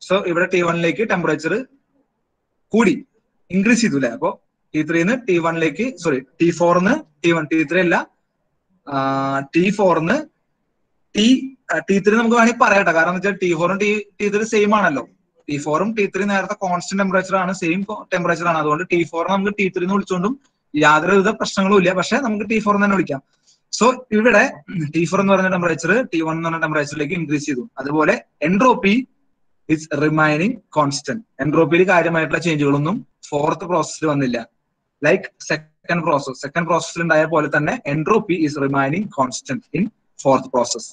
so ഇവിടെ ടി വണ്ണിലേക്ക് ടെമ്പറേച്ചർ കൂടി ഇൻക്രീസ് ചെയ്തു അല്ലേ അപ്പോ ടി ത്രീന്ന് ടി വണ്ണിലേക്ക് സോറി ടി ഫോർന്ന് ടി വൺ ടി ത്രീ അല്ല ടി ഫോറിന് ടി ടി ത്രീ നമുക്ക് വേണമെങ്കിൽ പറയാട്ടോ കാരണം വെച്ചാൽ ടി ഫോറും ടി ടി ത്രീ സെയിം ആണല്ലോ. ടി ഫോറും ടി ത്രീ നേരത്തെ കോൺസ്റ്റന്റ് ടെമ്പറേച്ചർ ആണ് സെയിം ടെമ്പറേച്ചർ ആണ്. അതുകൊണ്ട് ടി ഫോർ നമുക്ക് ടി ത്രീ എന്ന് വിളിച്ചുകൊണ്ടും യാതൊരുവിധ പ്രശ്നങ്ങളും ഇല്ല. പക്ഷെ നമുക്ക് ടി ഫോർ തന്നെ വിളിക്കാം. സോ ഇവിടെ ടി ഫോർ എന്ന് പറഞ്ഞ ടെമ്പറേച്ചർ ടി വൺ എന്ന് പറഞ്ഞ ടെമ്പറേച്ചറിലേക്ക് ഇൻക്രീസ് ചെയ്തു. അതുപോലെ എൻട്രോപ്പി ഇസ് റിമൈനിങ് കോൺസ്റ്റന്റ് എൻട്രോപ്പിയിൽ കാര്യമായിട്ടുള്ള ചേഞ്ചുകളൊന്നും ഫോർത്ത് പ്രോസസ്സിൽ വന്നില്ല. ലൈക്ക് സെക്കൻഡ് പ്രോസസ് സെക്കൻഡ് പ്രോസസ്സിൽ ഉണ്ടായ പോലെ തന്നെ entropy is remaining constant in fourth process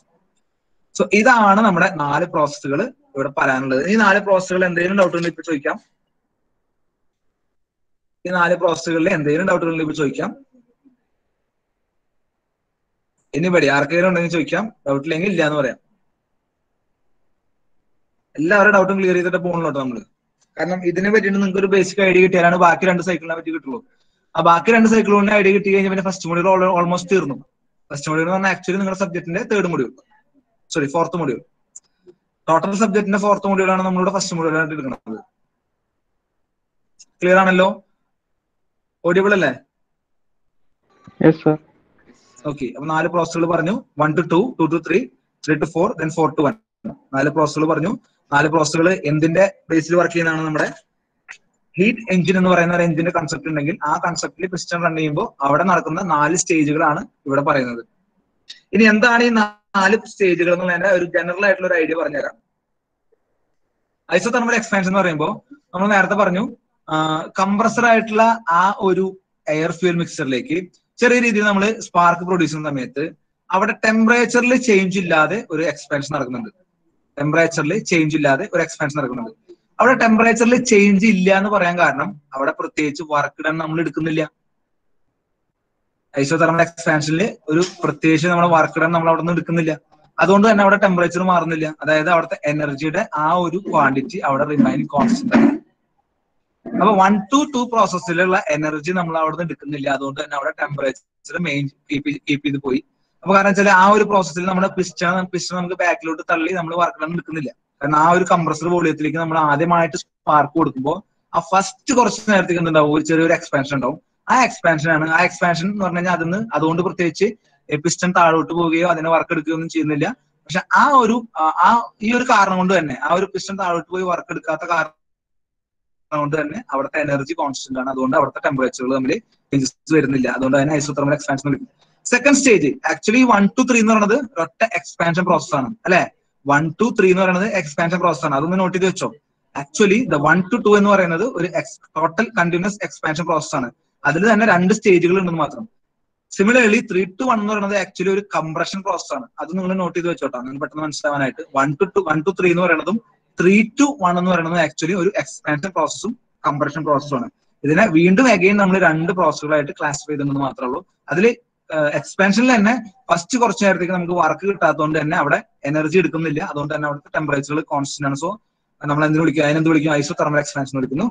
so ഇതാണ് നമ്മുടെ നാല് പ്രോസസ്സുകൾ ഇവിടെ പറയാനുള്ളത്. ഈ നാല് പ്രോസസ്സുകൾ എന്തെങ്കിലും ഡൗട്ട് ഉണ്ടെങ്കിൽ ഇപ്പൊ ചോദിക്കാം. ഈ നാല് പ്രോസസ്സുകളിൽ എന്തെങ്കിലും ഡൗട്ടുകൾ ഉണ്ടെങ്കിൽ ഇപ്പൊ ചോദിക്കാം. ഇനിപടി ആർക്കെങ്കിലും ഉണ്ടെങ്കിൽ ചോദിക്കാം. ഡൗട്ട് ഇല്ലെങ്കിൽ ഇല്ല എന്ന് പറയാം. എല്ലാവരുടെ ഡൗട്ടും ക്ലിയർ ചെയ്തിട്ട് പോകണല്ലോ നമ്മൾ. കാരണം ഇതിനെ പറ്റിയിട്ട് നിങ്ങൾക്ക് ഒരു ബേസിക് ഐഡിയ കിട്ടിയാലാണ് ബാക്കി രണ്ട് സൈക്കിളിനെ പറ്റി കിട്ടുള്ളൂ. ആ ബാക്കി രണ്ട് സൈക്കിളുകളുടെ ഐഡിയ കിട്ടി കഴിഞ്ഞാൽ പിന്നെ ഫസ്റ്റ് മൊഡ്യൂൾ ഓൾമോസ്റ്റ് തീർന്നു. ഫസ്റ്റ് മൊഡ്യൂൾ എന്ന് പറഞ്ഞാൽ ആക്ച്വലി നിങ്ങളുടെ സബ്ജക്റ്റിന്റെ third module sorry fourth module total സബ്ജക്റ്റിന്റെ fourth മൊഡ്യൂളാണ് നമ്മളിവിടെ ഫസ്റ്റ് മൊഡ്യൂളായിട്ട് എടുക്കുന്നത്. ക്ലിയർ ആണല്ലോ? ഓഡിയബിൾ അല്ലേ? ഓക്കെ അപ്പൊ നാല് പ്രോസസ്സുകൾ പറഞ്ഞു. One to two two to three three to four then four to one നാല് പ്രോസസ്സുകൾ പറഞ്ഞു. നാല് പ്രോസസ്സുകൾ എന്തിന്റെ ബേസിൽ വർക്ക് ചെയ്യുന്നതാണ് നമ്മുടെ ഹീറ്റ് എഞ്ചിൻ എന്ന് പറയുന്ന ഒരു എഞ്ചിന്റെ കൺസെപ്റ്റ് ഉണ്ടെങ്കിൽ ആ കൺസെപ്റ്റിൽ പിസ്റ്റൺ റൺ ചെയ്യുമ്പോൾ അവിടെ നടക്കുന്ന നാല് സ്റ്റേജുകളാണ് ഇവിടെ പറയുന്നത്. ഇനി എന്താണ് ഈ നാല് സ്റ്റേജുകൾ എന്നുള്ളതിന്റെ ഒരു ജനറൽ ആയിട്ടുള്ള ഒരു ഐഡിയ പറഞ്ഞുതരാം. ഐസോതെർമൽ എക്സ്പാൻഷൻ എന്ന് പറയുമ്പോൾ നമ്മൾ നേരത്തെ പറഞ്ഞു കംപ്രസർ ആയിട്ടുള്ള ആ ഒരു എയർ ഫ്യൂൽ മിക്സറിലേക്ക് ചെറിയ രീതിയിൽ നമ്മൾ സ്പാർക്ക് പ്രൊഡ്യൂസ് ചെയ്യുന്ന സമയത്ത് അവിടെ ടെമ്പറേച്ചറിൽ ചേഞ്ച് ഇല്ലാതെ ഒരു എക്സ്പാൻഷൻ നടക്കുന്നുണ്ട്. ടെമ്പറേച്ചറിൽ ചേഞ്ച് ഇല്ലാതെ ഒരു എക്സ്പാൻഷൻ നടക്കുന്നുണ്ട്. അവിടെ ടെമ്പറേച്ചറിൽ ചേഞ്ച് ഇല്ല എന്ന് പറയാൻ കാരണം അവിടെ പ്രത്യേകിച്ച് വർക്ക് ഡൺ നമ്മൾ എടുക്കുന്നില്ല. ഐസോതെർമൽ എക്സ്പാൻഷനിൽ ഒരു പ്രത്യേകിച്ച് നമ്മുടെ വർക്ക് ഡൺ നമ്മൾ അവിടെ നിന്ന് എടുക്കുന്നില്ല. അതുകൊണ്ട് തന്നെ അവിടെ ടെമ്പറേച്ചർ മാറുന്നില്ല. അതായത് അവിടുത്തെ എനർജിയുടെ ആ ഒരു ക്വാണ്ടിറ്റി അവിടെ റിമൈൻ കോൺസ്റ്റന്റ് ആണ്. അപ്പൊ വൺ ടു ടു പ്രോസസ്സിലുള്ള എനർജി നമ്മൾ അവിടെ നിന്ന് എടുക്കുന്നില്ല. അതുകൊണ്ട് തന്നെ അവിടെ ടെമ്പറേച്ചർ മെയിൻ കീപ്പ് ചെയ്ത് പോയി. അപ്പൊ കാരണം വെച്ചാൽ ആ ഒരു പ്രോസസ്സിൽ നമ്മുടെ പിസ്റ്റൺ പിസ്റ്റൺ നമുക്ക് ബാക്കിലോട്ട് തള്ളി നമ്മൾ വർക്ക് ഡൺ എടുക്കുന്നില്ല. കാരണം ആ ഒരു കംപ്രസർ വോളിയത്തിലേക്ക് നമ്മൾ ആദ്യമായിട്ട് സ്പാർക്ക് കൊടുക്കുമ്പോൾ ആ ഫസ്റ്റ് കുറച്ച് നേരത്തേക്ക് എന്തുണ്ടാവും? ഒരു ചെറിയൊരു എക്സ്പാൻഷൻ ഉണ്ടാവും. ആ എക്സ്പാൻഷൻ ആണ്. ആ എക്സ്പാൻഷൻ എന്ന് പറഞ്ഞു കഴിഞ്ഞാൽ അതിന് അതുകൊണ്ട് പ്രത്യേകിച്ച് പിസ്റ്റൺ താഴോട്ട് പോവുകയോ അതിനെ വർക്ക് എടുക്കുകയോ ഒന്നും ചെയ്യുന്നില്ല. പക്ഷെ ആ ഒരു ആ- ഈ ഒരു കാരണം കൊണ്ട് തന്നെ ആ ഒരു പിസ്റ്റൺ താഴോട്ട് പോയി വർക്ക് എടുക്കാത്ത കാരണം കൊണ്ട് തന്നെ അവിടുത്തെ എനർജി കോൺസ്റ്റന്റ് ആണ്. അതുകൊണ്ട് അവിടുത്തെ ടെമ്പറേച്ചറുകൾ തമ്മിൽ ചേഞ്ചസ് വരുന്നില്ല. അതുകൊണ്ട് തന്നെ isothermal expansion second stage actually one to three എന്ന് പറയുന്നത് ഒറ്റ എക്സ്പാൻഷൻ പ്രോസസ് ആണ്. അല്ലെ? വൺ ടു ത്രീ എന്ന് പറയുന്നത് എക്സ്പാൻഷൻ പ്രോസസ് ആണ്. അതൊന്ന് നോട്ട് ചെയ്ത് വെച്ചോ. Actually the one to two എന്ന് പറയുന്നത് ഒരു ടോട്ടൽ കണ്ടിന്യൂസ് എക്സ്പാൻഷൻ പ്രോസസ് ആണ്. അതിൽ തന്നെ രണ്ട് സ്റ്റേജുകൾ ഉണ്ടെന്ന് മാത്രം. സിമിലർലി ത്രീ ടു വൺ എന്ന് പറയുന്നത് ആക്ച്വലി ഒരു കംപ്രഷൻ പ്രോസസ് ആണ്. അത് നിങ്ങൾ നോട്ട് ചെയ്ത് വെച്ചോട്ടോ നിങ്ങൾക്ക് പെട്ടെന്ന് മനസ്സിലാവാനായിട്ട്. One to two one to three എന്ന് പറയുന്നതും ത്രീ ടു വൺ എന്ന് പറയുന്നത് ആക്ച്വലി ഒരു എക്സ്പാൻഷൻ പ്രോസസ്സും കംപ്രഷൻ പ്രോസസ്സും ആണ്. ഇതിനെ വീണ്ടും അഗെയിൻ നമ്മൾ രണ്ട് പ്രോസസ്സുകളായിട്ട് ക്ലാസിഫൈ ചെയ്തെന്ന് മാത്രമേ ഉള്ളൂ. അതിൽ എക്സ്പാൻഷനിൽ തന്നെ ഫസ്റ്റ് കുറച്ച് നേരത്തേക്ക് നമുക്ക് വർക്ക് കിട്ടാത്തതുകൊണ്ട് തന്നെ അവിടെ എനർജി എടുക്കുന്നില്ല. അതുകൊണ്ട് തന്നെ അവിടുത്തെ ടെമ്പറേച്ചറുകൾ കോൺസ്റ്റന്റ് ആണ്. സോ നമ്മൾ എന്തിനു വിളിക്കും? അതിനെന്ത് വിളിക്കും? ഐസോ തെർമൽ എക്സ്പാൻഷൻ വിളിക്കുന്നു.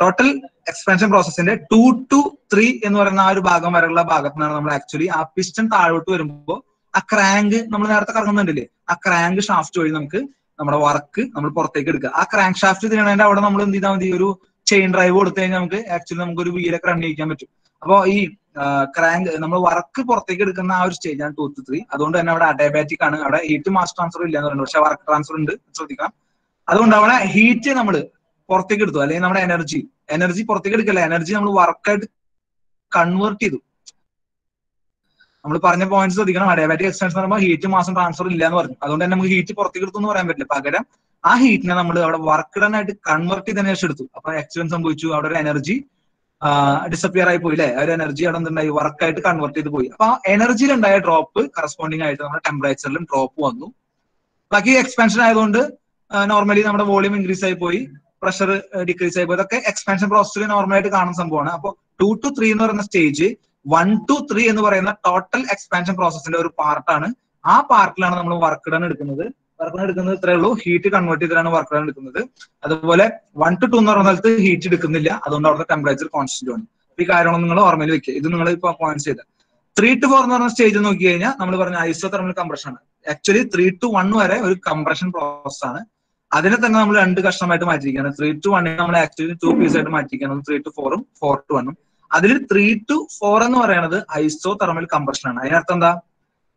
ടോട്ടൽ എക്സ്പാൻഷൻ പ്രോസസ്സിന്റെ ടു ടു ത്രീ എന്ന് പറയുന്ന ആ ഒരു ഭാഗം വരെയുള്ള ഭാഗത്തുനിന്നാണ് നമ്മൾ ആക്ച്വലി ആ പിസ്റ്റൺ താഴോട്ട് വരുമ്പോൾ ആ ക്രാങ്ക് നമ്മൾ നേരത്തെ കറങ്ങുന്നുണ്ടല്ലേ? ആ ക്രാങ്ക് ഷാഫ്റ്റ് വഴി നമുക്ക് നമ്മുടെ വർക്ക് നമ്മൾ പുറത്തേക്ക് എടുക്കുക. ആ ക്രാങ്ക് ഷാഫ്റ്റ് തിരിയണേന്റെ അവിടെ നമ്മൾ എന്ത് ചെയ്താൽ മതി? ഒരു ചെയിൻ ഡ്രൈവ് കൊടുത്തു കഴിഞ്ഞാൽ നമുക്ക് ആക്ച്വലി നമുക്ക് ഒരു വീലൊക്കെ റൺ ചെയ്യിക്കാൻ പറ്റും. അപ്പോ ഈ ക്രാങ്ക് നമ്മൾ വർക്ക് പുറത്തേക്ക് എടുക്കുന്ന ആ ഒരു സ്റ്റേജ് ആണ് ടൂത്ത് ത്രീ അതുകൊണ്ട് തന്നെ അവിടെ അഡയബാറ്റിക് ആണ്. അവിടെ ഹീറ്റ് മാസ് ട്രാൻസ്ഫർ ഇല്ല എന്ന് പറയുന്നത് പക്ഷെ വർക്ക് ട്രാൻസ്ഫർ ഉണ്ട്. ശ്രദ്ധിക്കണം. അതുകൊണ്ട് അവിടെ ഹീറ്റ് നമ്മൾ പുറത്തേക്ക് എടുത്തു. അല്ലെങ്കിൽ നമ്മുടെ എനർജി എനർജി പുറത്തേക്ക് എടുക്കല്ല. എനർജി നമ്മൾ വർക്കായിട്ട് കൺവേർട്ട് ചെയ്തു. നമ്മൾ പറഞ്ഞ പോയിന്റ്സ് ശ്രദ്ധിക്കണം. അഡയബാറ്റിക് എക്സ്റ്റൻഷൻ പറയുമ്പോൾ ഹീറ്റ് മാസം ട്രാൻസ്ഫർ ഇല്ല എന്ന് പറഞ്ഞു. അതുകൊണ്ട് തന്നെ നമുക്ക് ഹീറ്റ് പുറത്തേക്ക് എടുത്തു എന്ന് പറയാൻ പറ്റില്ല. പകരം ആ ഹീറ്റിനെ നമ്മൾ അവിടെ വർക്ക് ഡൺ ആയിട്ട് കൺവേർട്ട് ചെയ്തതിനു ശേഷം എടുത്തു. അപ്പൊ എക്സ്റ്റൻസ് സംഭവിച്ചു. അവിടെ ഒരു എനർജി ഡിസപ്പിയർ ആയി പോയി അല്ലെ ആ ഒരു എനർജി അവിടെ എന്തുണ്ടായി വർക്കായിട്ട് കൺവേർട്ട് ചെയ്ത് പോയി. അപ്പൊ ആ എനർജിയിൽ ഉണ്ടായ ഡ്രോപ്പ് കറസ്പോണ്ടിങ് ആയിട്ട് നമ്മുടെ ടെമ്പറേച്ചറിലും ഡ്രോപ്പ് വന്നു. ബാക്കി എക്സ്പാൻഷൻ ആയതുകൊണ്ട് നോർമലി നമ്മുടെ വോളിയം ഇൻക്രീസ് ആയി പോയി പ്രഷർ ഡിക്രീസ് ആയി പോയി. ഇതൊക്കെ എക്സ്പാൻഷൻ പ്രോസസ്സിൽ നോർമലായിട്ട് കാണുന്ന സംഭവമാണ്. അപ്പോൾ ടു ടു ത്രീ എന്ന് പറയുന്ന സ്റ്റേജ് വൺ ടു ത്രീ എന്ന് പറയുന്ന ടോട്ടൽ എക്സ്പാൻഷൻ പ്രോസസ്സിന്റെ ഒരു പാർട്ടാണ് ആ പാർട്ടിലാണ് നമ്മൾ വർക്ക് ഡൺ എടുക്കുന്നത്. വർക്ക് എടുക്കുന്നത് ഇത്രേ ഉള്ളൂ. ഹീറ്റ് കൺവേർട്ട് ചെയ്തിട്ടാണ് വർക്ക് ഡൺ എടുക്കുന്നത് അതുപോലെ വൺ ടു ടു എന്ന് പറഞ്ഞ സ്ഥലത്ത് ഹീറ്റ് എടുക്കുന്നില്ല. അതുകൊണ്ട് അവിടുത്തെ ടെമ്പറേച്ചർ കോൺസ്റ്റന്റ് ആണ്. ഈ കാര്യങ്ങൾ നിങ്ങൾ ഓർമ്മയിൽ വെക്കുക ഇത് നിങ്ങൾ ഇപ്പൊ പോയിന്റ് ചെയ്ത. ത്രീ ടു ഫോർ എന്ന് പറഞ്ഞ സ്റ്റേജ് നോക്കി കഴിഞ്ഞാൽ നമ്മൾ പറഞ്ഞ ഐസോ തെർമൽ കംപ്രഷൻ ആണ്. ആക്ച്വലി ത്രീ ടു വൺ വരെ ഒരു കംപ്രഷൻ പ്രോസസ് ആണ്. അതിനെ തന്നെ നമ്മൾ രണ്ട് കഷ്ണമായിട്ട് മാറ്റിയിരിക്കുകയാണ്. ത്രീ ടു വണ്ണിനെ നമ്മൾ ആക്ച്വലി ടു പീസ് ആയിട്ട് മാറ്റിയിരിക്കുകയാണ്. ത്രീ ടു ഫോറും ഫോർ ടു വണ്ണും അതിൽ ത്രീ ടു ഫോർ എന്ന് പറയുന്നത് ഐസോ തെർമൽ കംപ്രഷൻ ആണ്. അതിനർത്ഥം എന്താ?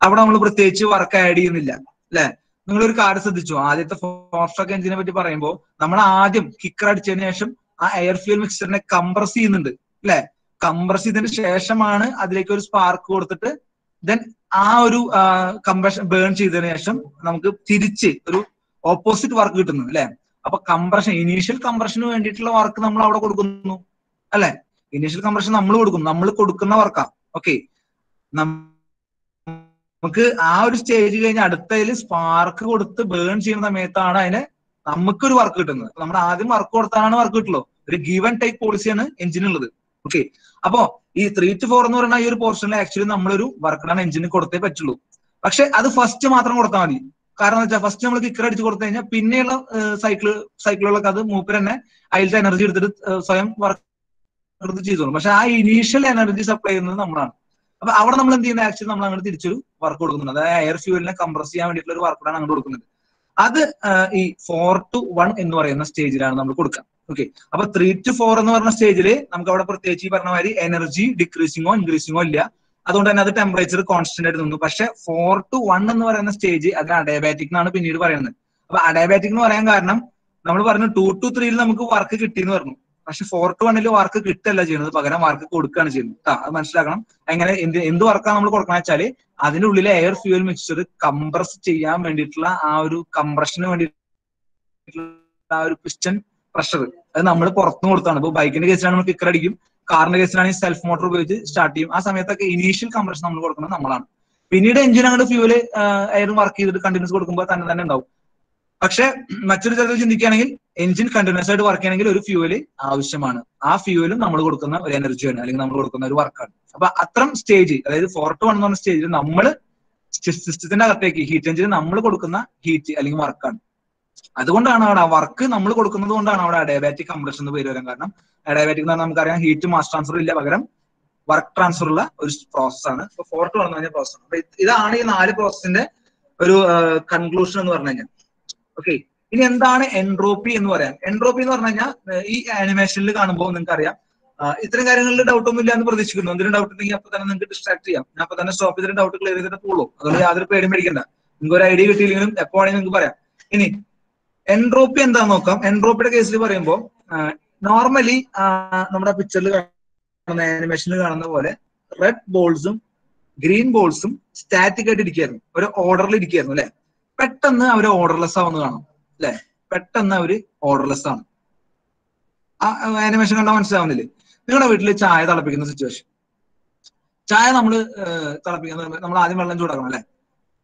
അവിടെ നമ്മൾ പ്രത്യേകിച്ച് വർക്ക് ആഡ് ചെയ്യുന്നില്ല. അല്ലെ? നിങ്ങൾ ഒരു കാര്യം ശ്രദ്ധിച്ചു? ആദ്യത്തെ ഫോർസ്ട്രോക്ക് എഞ്ചിനെ പറ്റി പറയുമ്പോൾ നമ്മൾ ആദ്യം കിക്കർ അടിച്ചതിന് ശേഷം ആ എയർ ഫ്യൂൽ മിക്സറിനെ കംപ്രസ് ചെയ്യുന്നുണ്ട് അല്ലെ? കംപ്രസ് ചെയ്തതിന് ശേഷമാണ് അതിലേക്ക് ഒരു സ്പാർക്ക് കൊടുത്തിട്ട് ദെൻ ആ ഒരു കംപ്രഷൻ ബേൺ ചെയ്തതിന് ശേഷം നമുക്ക് തിരിച്ച് ഒരു ഓപ്പോസിറ്റ് വർക്ക് കിട്ടുന്നു അല്ലെ? അപ്പൊ കംപ്രഷൻ ഇനീഷ്യൽ കംപ്രഷന് വേണ്ടിയിട്ടുള്ള വർക്ക് നമ്മൾ അവിടെ കൊടുക്കുന്നു അല്ലെ? ഇനീഷ്യൽ കംപ്രഷൻ നമ്മൾ കൊടുക്കുന്നു നമ്മൾ കൊടുക്കുന്ന വർക്കാ ഓക്കെ നമുക്ക് ആ ഒരു സ്റ്റേജ് കഴിഞ്ഞ് അടുത്തതിൽ സ്പാർക്ക് കൊടുത്ത് ബേൺ ചെയ്യുന്ന സമയത്താണ് അതിന് നമുക്കൊരു വർക്ക് കിട്ടുന്നത്. നമ്മൾ ആദ്യം വർക്ക് കൊടുത്താണ് വർക്ക് കിട്ടുള്ളൂ. ഒരു ഗീവൻ ടൈപ്പ് പോളിസിയാണ് എഞ്ചിനുള്ളത് ഓക്കെ അപ്പോ ഈ ത്രീ ടു ഫോർ എന്ന് പറയുന്ന ഈ ഒരു പോർഷനിൽ ആക്ച്വലി നമ്മളൊരു വർക്കാണ് എഞ്ചിന് കൊടുത്തേ പറ്റുള്ളൂ. പക്ഷെ അത് ഫസ്റ്റ് മാത്രം കൊടുത്താൽ മതി. കാരണം വെച്ചാൽ ഫസ്റ്റ് നമ്മൾ കിക്കർ അടിച്ച് കൊടുത്തു കഴിഞ്ഞാൽ പിന്നെയുള്ള സൈക്കിൾ സൈക്കിളുകളൊക്കെ അത് മൂപ്പർ തന്നെ അതിലത്തെ എനർജി എടുത്തിട്ട് സ്വയം വർക്ക് ചെയ്തോളും. പക്ഷെ ആ ഇനീഷ്യൽ എനർജി സപ്ലൈ ചെയ്യുന്നത് നമ്മളാണ്. അപ്പൊ അവിടെ നമ്മൾ എന്ത് ചെയ്യുന്നത്? ആക്ച്വലി നമ്മൾ അങ്ങോട്ട് തിരിച്ചൊരു വർക്ക് കൊടുക്കുന്നുണ്ട്. അതായത് എയർ ഫ്യൂവലിനെ കംപ്രസ് ചെയ്യാൻ വേണ്ടിയിട്ടുള്ള ഒരു വർക്കാണ് അങ്ങോട്ട് കൊടുക്കുന്നത്. അത് ഈ ഫോർ ടു വൺ എന്ന് പറയുന്ന സ്റ്റേജിലാണ് നമ്മൾ കൊടുക്കുക. ഓക്കെ അപ്പൊ ത്രീ ടു ഫോർ എന്ന് പറഞ്ഞ സ്റ്റേജിൽ നമുക്ക് അവിടെ പ്രത്യേകിച്ച് ഈ പറഞ്ഞ മാതിരി എനർജി ഡിക്രീസിങ്ങോ ഇൻക്രീസിങ്ങോ ഇല്ല. അതുകൊണ്ട് തന്നെ അത് ടെമ്പറേച്ചർ കോൺസ്റ്റന്റ് ആയിട്ട് നിന്നു. പക്ഷെ ഫോർ ടു വൺ എന്ന് പറയുന്ന സ്റ്റേജ് അതിന് അഡയബാറ്റിക് എന്നാണ് പിന്നീട് പറയുന്നത്. അപ്പൊ അഡയബാറ്റിക് എന്ന് പറയാൻ കാരണം നമ്മൾ പറഞ്ഞു ടു ടു ത്രീയിൽ നമുക്ക് വർക്ക് കിട്ടിയെന്ന് പറഞ്ഞു. പക്ഷെ ഫോർ ടു വണ്ണിൽ വർക്ക് കിട്ടല്ല ചെയ്യുന്നത് പകരം വർക്ക് കൊടുക്കുകയാണ് ചെയ്യുന്നത് അത് മനസ്സിലാക്കണം. അങ്ങനെ എന്ത് എന്ത് വർക്കാണ് നമ്മൾ കൊടുക്കണം വെച്ചാൽ അതിന്റെ ഉള്ളിലെ എയർ ഫ്യൂവൽ മിക്സ്ചർ കംപ്രസ് ചെയ്യാൻ വേണ്ടിയിട്ടുള്ള ആ ഒരു കംപ്രഷന് വേണ്ടിയിട്ടുള്ള ആ ഒരു പിസ്റ്റൺ പ്രഷർ അത് നമ്മൾ പുറത്തുനിന്ന് കൊടുത്താണ്. ഇപ്പൊ ബൈക്കിന്റെ കേസിലാണ് നമ്മൾ കിക്കർ അടിക്കും. കാറിന്റെ കേസിലാണെങ്കിൽ സെൽഫ് മോട്ടോർ ഉപയോഗിച്ച് സ്റ്റാർട്ട് ചെയ്യും. ആ സമയത്തൊക്കെ ഇനീഷ്യൽ കംപ്രഷൻ നമ്മൾ കൊടുക്കുന്നത് നമ്മളാണ്. പിന്നീട് എഞ്ചിൻ അങ്ങോട്ട് ഫ്യൂവൽ എയർ വർക്ക് ചെയ്തിട്ട് കണ്ടിന്യൂസ് കൊടുക്കുമ്പോൾ തന്നെ തന്നെ ഉണ്ടാവും. പക്ഷെ മറ്റൊരു തരത്തിൽ ചിന്തിക്കുകയാണെങ്കിൽ എഞ്ചിൻ കണ്ടിന്യൂസ് ആയിട്ട് വർക്ക് ചെയ്യണമെങ്കിൽ ഒരു ഫ്യൂവൽ ആവശ്യമാണ്. ആ ഫ്യൂവലും നമ്മൾ കൊടുക്കുന്ന ഒരു എനർജിയാണ് അല്ലെങ്കിൽ നമ്മൾ കൊടുക്കുന്ന ഒരു വർക്കാണ് അപ്പൊ അത്തരം സ്റ്റേജ് അതായത് ഫോർ ടു വൺ എന്ന് പറഞ്ഞ സ്റ്റേജിൽ നമ്മൾ സിസ്റ്റത്തിന്റെ അകത്തേക്ക് ഹീറ്റ് എഞ്ചിന് നമ്മൾ കൊടുക്കുന്ന ഹീറ്റ് അല്ലെങ്കിൽ വർക്കാണ് അതുകൊണ്ടാണ് അവിടെ വർക്ക് നമ്മൾ കൊടുക്കുന്നത് കൊണ്ടാണ് അവിടെ അഡയബാറ്റിക് കംപ്രഷൻ എന്ന് പേര് വരാൻ കാരണം. അഡയബാറ്റിക് എന്ന് പറഞ്ഞാൽ നമുക്കറിയാം ഹീറ്റ് മാസ് ട്രാൻസ്ഫർ ഇല്ല പകരം വർക്ക് ട്രാൻസ്ഫർ ഉള്ള ഒരു പ്രോസസ് ആണ്. ഫോർ ടു വൺ എന്ന് പറഞ്ഞ പ്രോസസ് അപ്പൊ ഇതാണ് ഈ നാല് പ്രോസസ്സിന്റെ ഒരു കൺക്ലൂഷൻ എന്ന് പറഞ്ഞു കഴിഞ്ഞാൽ. ഓക്കെ ഇനി എന്താണ് എൻട്രോപ്പി എന്ന് പറയാൻ എൻട്രോപ്പി എന്ന് പറഞ്ഞു കഴിഞ്ഞാൽ ഈ ആനിമേഷനിൽ കാണുമ്പോൾ നിങ്ങൾക്ക് അറിയാം ഇത്തരം കാര്യങ്ങളിൽ ഡൗട്ട് ഒന്നും ഇല്ല എന്ന് പ്രതീക്ഷിക്കുന്നു. എന്തെങ്കിലും ഡൗട്ട് ഉണ്ടെങ്കിൽ അപ്പൊ തന്നെ നിങ്ങൾക്ക് ഡിസ്ട്രാക്ട് ചെയ്യാം. ഞാൻ അപ്പൊ തന്നെ സ്റ്റോപ്പ് ചെയ്തിട്ട് ഡൗട്ട് ക്ലിയർ ചെയ്തിട്ട് പോകുള്ളൂ അതുകൊണ്ട് യാതൊരു പേടി മേടിക്കണ്ട നിങ്ങൾക്ക് ഒരു ഐഡിയ കിട്ടിയില്ലെങ്കിലും എപ്പോ വേണമെങ്കിൽ നിങ്ങൾക്ക് പറയാം. ഇനി എൻട്രോപ്പി എന്താന്ന് നോക്കാം. എൻട്രോപ്പിയുടെ കേസിൽ പറയുമ്പോൾ നോർമലി നമ്മുടെ പിക്ചറിൽ കാണുന്ന ആനിമേഷനിൽ കാണുന്ന പോലെ റെഡ് ബോൾസും ഗ്രീൻ ബോൾസും സ്റ്റാറ്റിക് ആയിട്ട് ഇരിക്കുകയായിരുന്നു ഒരു ഓർഡറിൽ ഇരിക്കുകയായിരുന്നു അല്ലെ? പെട്ടെന്ന് അവർ ഓർഡർലെസ് ആവുന്ന കാണും. അല്ലെ പെട്ടെന്ന് അവർ ഓർഡർലെസ് ആണ്. ആ ആനിമേഷൻ കണ്ടാൽ മനസ്സിലാവുന്നില്ലേ? നിങ്ങളുടെ വീട്ടിൽ ചായ തിളപ്പിക്കുന്ന സിറ്റുവേഷൻ ചായ നമ്മൾ തിളപ്പിക്കുന്ന നമ്മൾ ആദ്യം വെള്ളം ചൂടാക്കണം അല്ലെ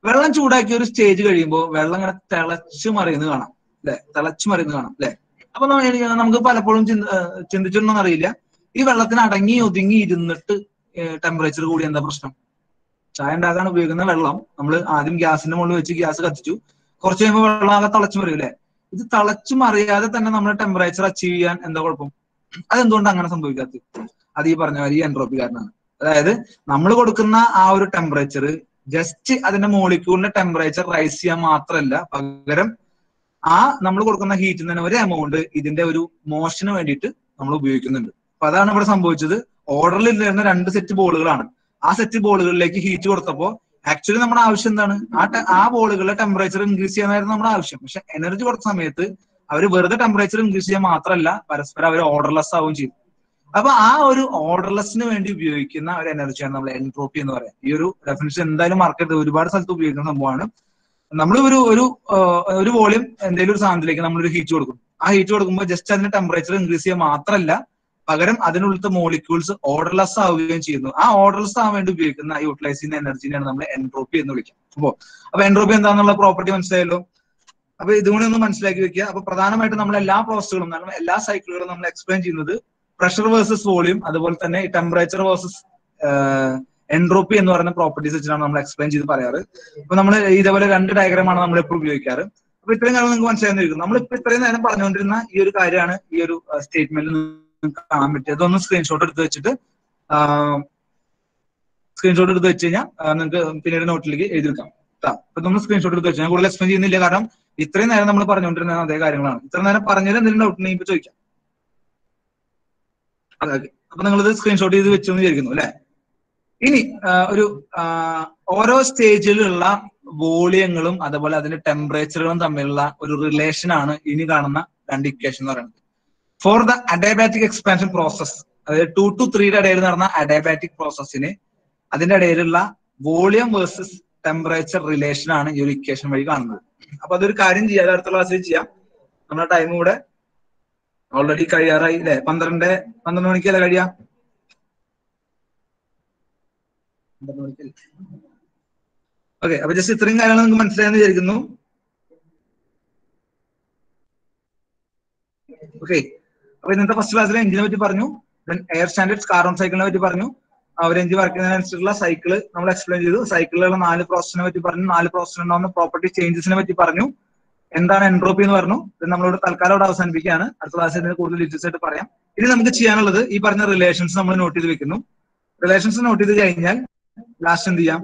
വെള്ളം ചൂടാക്കിയ ഒരു സ്റ്റേജ് കഴിയുമ്പോൾ വെള്ളം ഇങ്ങനെ തിളച്ചു മറിയുന്നത് കാണാം അല്ലെ തിളച്ചു മറിയുന്നത് കാണാം അല്ലെ അപ്പൊ നമുക്ക് പലപ്പോഴും ചിന്തിച്ചിട്ടുണ്ടോ അറിയില്ല. ഈ വെള്ളത്തിന് അടങ്ങി ഒതുങ്ങി ഇരുന്നിട്ട് ടെമ്പറേച്ചർ കൂടി എന്താ പ്രശ്നം? ചായ ഉണ്ടാക്കാൻ ഉപയോഗിക്കുന്ന വെള്ളം നമ്മൾ ആദ്യം ഗ്യാസിന്റെ മുകളിൽ വെച്ച് ഗ്യാസ് കത്തിച്ചു. കുറച്ച് കഴിയുമ്പോൾ വെള്ളം ആകെ തിളച്ചു മറിയും അല്ലെ ഇത് തിളച്ചു മറിയാതെ തന്നെ നമ്മൾ ടെമ്പറേച്ചർ അച്ചീവ് ചെയ്യാൻ എന്താ കുഴപ്പം? അതെന്തുകൊണ്ട് അങ്ങനെ സംഭവിക്കാത്തത്? അത് ഈ പറഞ്ഞ ഈ എൻട്രോപ്പി കാരണമാണ്. അതായത് നമ്മൾ കൊടുക്കുന്ന ആ ഒരു ടെമ്പറേച്ചർ ജസ്റ്റ് അതിന്റെ മോളിക്യൂളിന്റെ ടെമ്പറേച്ചർ റൈസ് ചെയ്യാൻ മാത്രമല്ല പകരം ആ നമ്മൾ കൊടുക്കുന്ന ഹീറ്റിൽ തന്നെ ഒരു എമൗണ്ട് ഇതിന്റെ ഒരു മോഷന് വേണ്ടിയിട്ട് നമ്മൾ ഉപയോഗിക്കുന്നുണ്ട്. അപ്പൊ അതാണ് ഇവിടെ സംഭവിച്ചത്. ഓർഡറിൽ ഇരുന്ന രണ്ട് സെറ്റ് ബോളുകളാണ് ആ സെറ്റ് ബോളുകളിലേക്ക് ഹീറ്റ് കൊടുത്തപ്പോ ആക്ച്വലി നമ്മുടെ ആവശ്യം എന്താണ്? ആ ആ ബോളുകളുടെ ടെമ്പറേച്ചർ ഇൻക്രീസ് ചെയ്യാനായിരുന്നു നമ്മുടെ ആവശ്യം. പക്ഷെ എനർജി കുറച്ച സമയത്ത് അവർ വെറുതെ ടെമ്പറേച്ചർ ഇൻക്രീസ് ചെയ്യാൻ മാത്രമല്ല പരസ്പരം അവർ ഓർഡർലെസ് ആവുകയും ചെയ്തു. അപ്പൊ ആ ഒരു ഓർഡർലെസ്സിന് വേണ്ടി ഉപയോഗിക്കുന്ന ഒരു എനർജിയാണ് നമ്മൾ എൻട്രോപ്പി എന്ന് പറയാം. ഈ ഒരു ഡെഫിനിഷൻ എന്തായാലും മാർക്കറ്റ് ഒരുപാട് സ്ഥലത്ത് ഉപയോഗിക്കുന്ന സംഭവമാണ്. നമ്മൾ ഒരു ഒരു ഒരു വോളിയം എന്തെങ്കിലും ഒരു സാധനത്തിലേക്ക് നമ്മൾ ഒരു ഹീറ്റ് കൊടുക്കും. ആ ഹീറ്റ് കൊടുക്കുമ്പോൾ ജസ്റ്റ് അതിന്റെ ടെമ്പറേച്ചർ ഇൻക്രീസ് ചെയ്യുക മാത്രമല്ല പകരം അതിനുള്ളിലത്തെ മോളിക്യൂൾസ് ഓർഡർലെസ് ആവുകയും ചെയ്യുന്നു. ആ ഓർഡർലെസ് ആവാൻ വേണ്ടി ഉപയോഗിക്കുന്ന യൂട്ടിലൈസ് ചെയ്യുന്ന എനർജിനെയാണ് നമ്മൾ എൻട്രോപ്പി എന്ന് വിളിക്കുക. അപ്പോ അപ്പൊ എൻട്രോപ്പി എന്താണെന്നുള്ള പ്രോപ്പർട്ടി മനസ്സിലായല്ലോ? അപ്പൊ ഇതുകൂടി ഒന്ന് മനസ്സിലാക്കി വെക്കുക. അപ്പൊ പ്രധാനമായിട്ടും നമ്മൾ എല്ലാ പ്രോസസ്സുകളും നമ്മൾ എല്ലാ സൈക്കിളുകളും നമ്മൾ എക്സ്പ്ലെയിൻ ചെയ്യുന്നത് പ്രഷർ വേഴ്സസ് വോളിയം അതുപോലെ തന്നെ ടെമ്പറേച്ചർ വേഴ്സസ് എൻട്രോപ്പി എന്ന് പറയുന്ന പ്രോപ്പർട്ടീസ് വെച്ചിട്ടാണ് നമ്മൾ എക്സ്പ്ലെയിൻ ചെയ്ത് പറയാറ്. അപ്പൊ നമ്മൾ ഇതേപോലെ രണ്ട് ഡയഗ്രാമാണ് നമ്മൾ എപ്പോഴും ഉപയോഗിക്കാറ്. അപ്പൊ ഇത്രയും കാര്യങ്ങൾ നിങ്ങൾക്ക് മനസ്സിലായിരുന്നു നമ്മൾ ഇപ്പൊ ഇത്രയും നേരം പറഞ്ഞുകൊണ്ടിരുന്ന ഈ ഒരു കാര്യമാണ് ഈ ഒരു സ്റ്റേറ്റ്മെന്റിൽ കാണാൻ പറ്റും. അതൊന്ന് സ്ക്രീൻഷോട്ട് എടുത്ത് വെച്ചിട്ട് സ്ക്രീൻഷോട്ട് എടുത്ത് വെച്ച് കഴിഞ്ഞാൽ നിങ്ങൾക്ക് പിന്നീട് നോട്ടിലേക്ക് എഴുതി വെക്കാം അപ്പൊ നമ്മൾ സ്ക്രീൻഷോട്ട് എടുത്ത് വെച്ചു ഞാൻ കൂടുതൽ എക്സ്പ്ലെയിൻ ചെയ്യുന്നില്ല. കാരണം ഇത്രയും നേരം നമ്മൾ പറഞ്ഞുകൊണ്ടിരുന്ന അതേ കാര്യങ്ങളാണ്. ഇത്ര നേരം പറഞ്ഞത് എന്തെങ്കിലും ഡൗട്ട് ഉണ്ടെങ്കിൽ ഇപ്പൊ ചോദിക്കാം. അതെ അപ്പൊ നിങ്ങളിത് സ്ക്രീൻഷോട്ട് ചെയ്ത് വെച്ചു വിചാരിക്കുന്നു അല്ലെ? ഇനി ഒരു ഓരോ സ്റ്റേജിലുള്ള വോളിയങ്ങളും അതുപോലെ അതിന്റെ ടെമ്പറേച്ചറുകളും തമ്മിലുള്ള ഒരു റിലേഷൻ ആണ് ഇനി കാണുന്ന രണ്ട് ഇക്വേഷൻ എന്ന് പറയുന്നത്. For the adiabatic expansion process അതായത് ടു ടു ത്രീയുടെ ഇടയിൽ നടന്ന അഡയബാറ്റിക് പ്രോസസ്സിന് അതിന്റെ ഇടയിലുള്ള വോളിയം വേഴ്സസ് ടെമ്പറേച്ചർ റിലേഷൻ ആണ് ഈ ഒരു ഇക്വേഷൻ വഴി കാണുന്നത്. അപ്പൊ അതൊരു കാര്യം ചെയ്യാം. അടുത്ത ക്ലാസ്സിൽ ചെയ്യാം. നമ്മുടെ ടൈം കൂടെ ഓൾറെഡി കഴിയാറായി അല്ലെ? പന്ത്രണ്ട് പന്ത്രണ്ട് മണിക്കല്ലേ കഴിയാം? ഓക്കെ അപ്പൊ ജസ്റ്റ് ഇത്രയും കാര്യങ്ങൾ നിങ്ങൾക്ക് മനസ്സിലായെന്ന് വിചാരിക്കുന്നു. ഓക്കെ അപ്പൊ ഇന്നത്തെ ഫസ്റ്റ് ക്ലാസ്സിൽ എഞ്ചിനെ പറ്റി പറഞ്ഞു. എയർ സ്റ്റാൻഡേർഡ്സ് കാർബൺ സൈക്കിളിനെ പറ്റി പറഞ്ഞു. അവർ എഞ്ചിൻ വർക്ക് ചെയ്യുന്നതിനനുസരിച്ചുള്ള സൈക്കിൾ നമ്മൾ എക്സ്പ്ലെയിൻ ചെയ്തു. സൈക്കിളിലുള്ള നാല് പ്രോസസ്സിനെ പറ്റി പറഞ്ഞു. നാല് പ്രോസസ്സിൽ ഉണ്ടാവുന്ന പ്രോപ്പർട്ടി ചേഞ്ചസിനെ പറ്റി പറഞ്ഞു. എന്താണ് എൻട്രോപ്പി എന്ന് പറഞ്ഞു. ഇത് നമ്മളോട് തൽക്കാലം അവിടെ അവസാനിപ്പിക്കുകയാണ്. അടുത്ത ക്ലാസ്സിൽ ഇതിന് കൂടുതൽ ഡീറ്റെയിൽസ് ആയിട്ട് പറയാം. ഇനി നമുക്ക് ചെയ്യാനുള്ളത് ഈ പറഞ്ഞ റിലേഷൻസ് നമ്മൾ നോട്ട് ചെയ്ത് വെക്കുന്നു. റിലേഷൻസ് നോട്ട് ചെയ്ത് കഴിഞ്ഞാൽ ലാസ്റ്റ് എന്ത് ചെയ്യാം?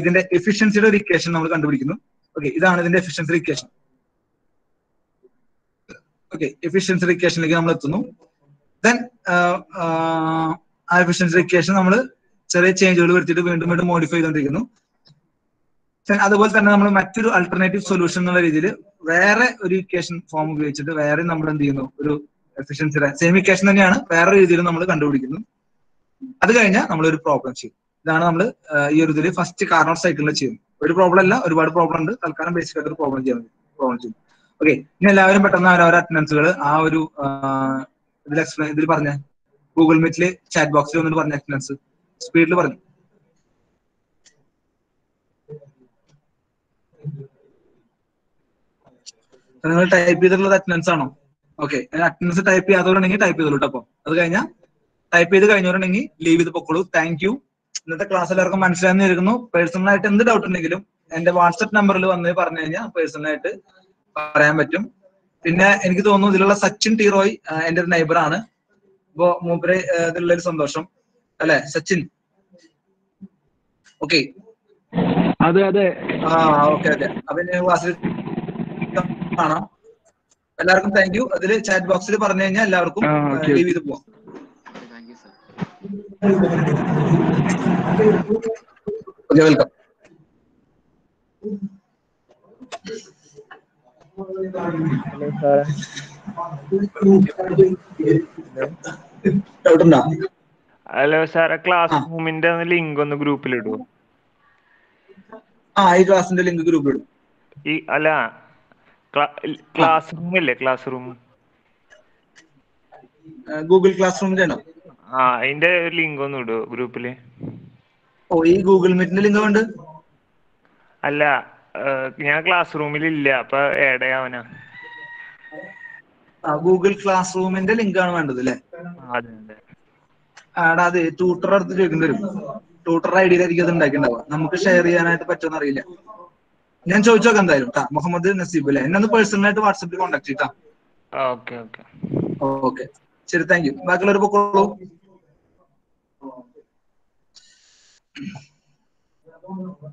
ഇതിന്റെ എഫിഷ്യൻസിയുടെ ഒരു ഇക്വേഷൻ നമ്മൾ കണ്ടുപിടിക്കുന്നു. ഓക്കെ ഇതാണ് ഇതിന്റെ എഫിഷ്യൻസി ഇക്വേഷൻ ഓക്കെ എഫിഷ്യൻസി ഇക്വേഷനിലേക്ക് നമ്മൾ എത്തുന്നു. ദെൻ ആ എഫിഷ്യൻസി ഇക്വേഷൻ നമ്മൾ ചെറിയ ചേഞ്ചുകൾ വരുത്തിയിട്ട് വീണ്ടും വീണ്ടും മോഡിഫൈ ചെയ്തുകൊണ്ടിരിക്കുന്നു. അതുപോലെ തന്നെ നമ്മൾ മറ്റൊരു അൾട്ടർനേറ്റീവ് സൊല്യൂഷൻ എന്നുള്ള രീതിയിൽ വേറെ ഒരു ഇക്വേഷൻ ഫോം ഉപയോഗിച്ചിട്ട് വേറെ നമ്മൾ എന്ത് ചെയ്യുന്നു? ഒരു എഫിഷ്യൻസി സെയിം ഇക്വേഷൻ തന്നെയാണ് വേറെ രീതിയിൽ നമ്മൾ കണ്ടുപിടിക്കുന്നു. അത് കഴിഞ്ഞാൽ നമ്മൾ ഒരു പ്രോബ്ലം ചെയ്യും. ഇതാണ് നമ്മൾ ഈ ഒരു ഇതിൽ ഫസ്റ്റ് കാർണർ സൈക്കിളിൽ ചെയ്യുന്നത്. ഒരു പ്രോബ്ലം അല്ല ഒരുപാട് പ്രോബ്ലം ഉണ്ട്. തൽക്കാലം ബേസിക് ആയിട്ട് ഒരു പ്രോബ്ലം ചെയ്യാൻ പ്രോബ്ലം ചെയ്യും. ഓക്കെ ഇനി എല്ലാവരും പെട്ടെന്ന് അവരവരുടെ അറ്റൻഡൻസുകൾ ആ ഒരു ഇതിൽ എക്സ്പ്ലെയിൻ ഇതിൽ പറഞ്ഞ. ഗൂഗിൾ മീറ്റിൽ ചാറ്റ് ബോക്സിൽ വന്നിട്ട് പറഞ്ഞ അറ്റൻഡൻസ് സ്പീഡിൽ പറഞ്ഞു. നിങ്ങൾ ടൈപ്പ് ചെയ്തിട്ടുള്ളത് അറ്റൻഡൻസ് ആണോ? ഓക്കെ അറ്റൻഡൻസ് ടൈപ്പ് ചെയ്യാത്തവരുണ്ടെങ്കിൽ ടൈപ്പ് ചെയ്തോളൂ കേട്ടോ അത് കഴിഞ്ഞാൽ ടൈപ്പ് ചെയ്ത് കഴിഞ്ഞവരുണ്ടെങ്കിൽ ലീവ് ചെയ്ത് പൊക്കോളൂ. താങ്ക് യു ഇന്നത്തെ ക്ലാസ് എല്ലാവർക്കും മനസ്സിലായെന്ന് ഇരിക്കുന്നു പേഴ്സണൽ ആയിട്ട് എന്ത് ഡൗട്ട് ഉണ്ടെങ്കിലും എന്റെ വാട്സപ്പ് നമ്പറിൽ വന്ന് പറഞ്ഞു കഴിഞ്ഞാൽ പേഴ്സണൽ ആയിട്ട് പറയാൻ പറ്റും. പിന്നെ എനിക്ക് തോന്നുന്നു ഇതിലുള്ള സച്ചിൻ ടീറോയ് എന്റെ ഒരു നൈബറാണ് ആണ്. അപ്പോ മൂപ്പര് ഇതിലുള്ള ഒരു സന്തോഷം. അല്ലെ സച്ചിൻ? ഓക്കെ അതെ അതെ. ആ ഓക്കെ ഓക്കെ അപ്പൊ ഞാൻ ക്ലാസ്സിൽ കാണാം. എല്ലാവർക്കും താങ്ക് യു അതിൽ ചാറ്റ് ബോക്സിൽ പറഞ്ഞു കഴിഞ്ഞാൽ എല്ലാവർക്കും ലീവ് ചെയ്ത് പോവാം. ഓക്കെ വെൽക്കം ഡൗട്ട് ഉണ്ടോ ഹലോ സാറേ ക്ലാസ് റൂമിന്റെ ലിങ്ക് ഒന്ന് ഗ്രൂപ്പിൽ ഇടുവോ ആ ഈ ക്ലാസിന്റെ ലിങ്ക് ഗ്രൂപ്പിൽ ഇടും. ഈ അല്ല ക്ലാസ് റൂം ഇല്ലേ ക്ലാസ് റൂം ഗൂഗിൾ ക്ലാസ് റൂമിന്റെ ആണോ? ആ അതിന്റെ ലിങ്ക് ഒന്ന് ഇടുവോ ഗ്രൂപ്പിൽ ഓ ഈ ഗൂഗിൾ മീറ്റിന്റെ ലിങ്ക് ഉണ്ട് അല്ല ഞാൻ ക്ലാസ് റൂമിൽ ഇല്ല അപ്പൊ ആഡ് ചെയ്യാവനാ ഗൂഗിൾ ക്ലാസ് റൂമിന്റെ ലിങ്ക് ആണ് വേണ്ടത് അല്ലെ ആടാ അത് ട്യൂട്ടർ അടുത്ത് ചോദിക്കേണ്ടി വരും. ട്യൂട്ടർ ഐഡിയിലായിരിക്കും അത് ഉണ്ടാക്കിണ്ടാവുക നമുക്ക് ഷെയർ ചെയ്യാനായിട്ട് പറ്റുമെന്ന് അറിയില്ല. ഞാൻ ചോദിച്ചോക്കാം എന്തായാലും മുഹമ്മദ് നസീബ് അല്ലേ എന്നെ ഒന്ന് പേഴ്സണൽ ആയിട്ട് വാട്സപ്പിൽ കോൺടാക്ട് ചെയ്താ ഓക്കെ ഓക്കെ. ശരി താങ്ക് യു ബാക്കിയുള്ളവർ പൊക്കോളൂ. Thank you.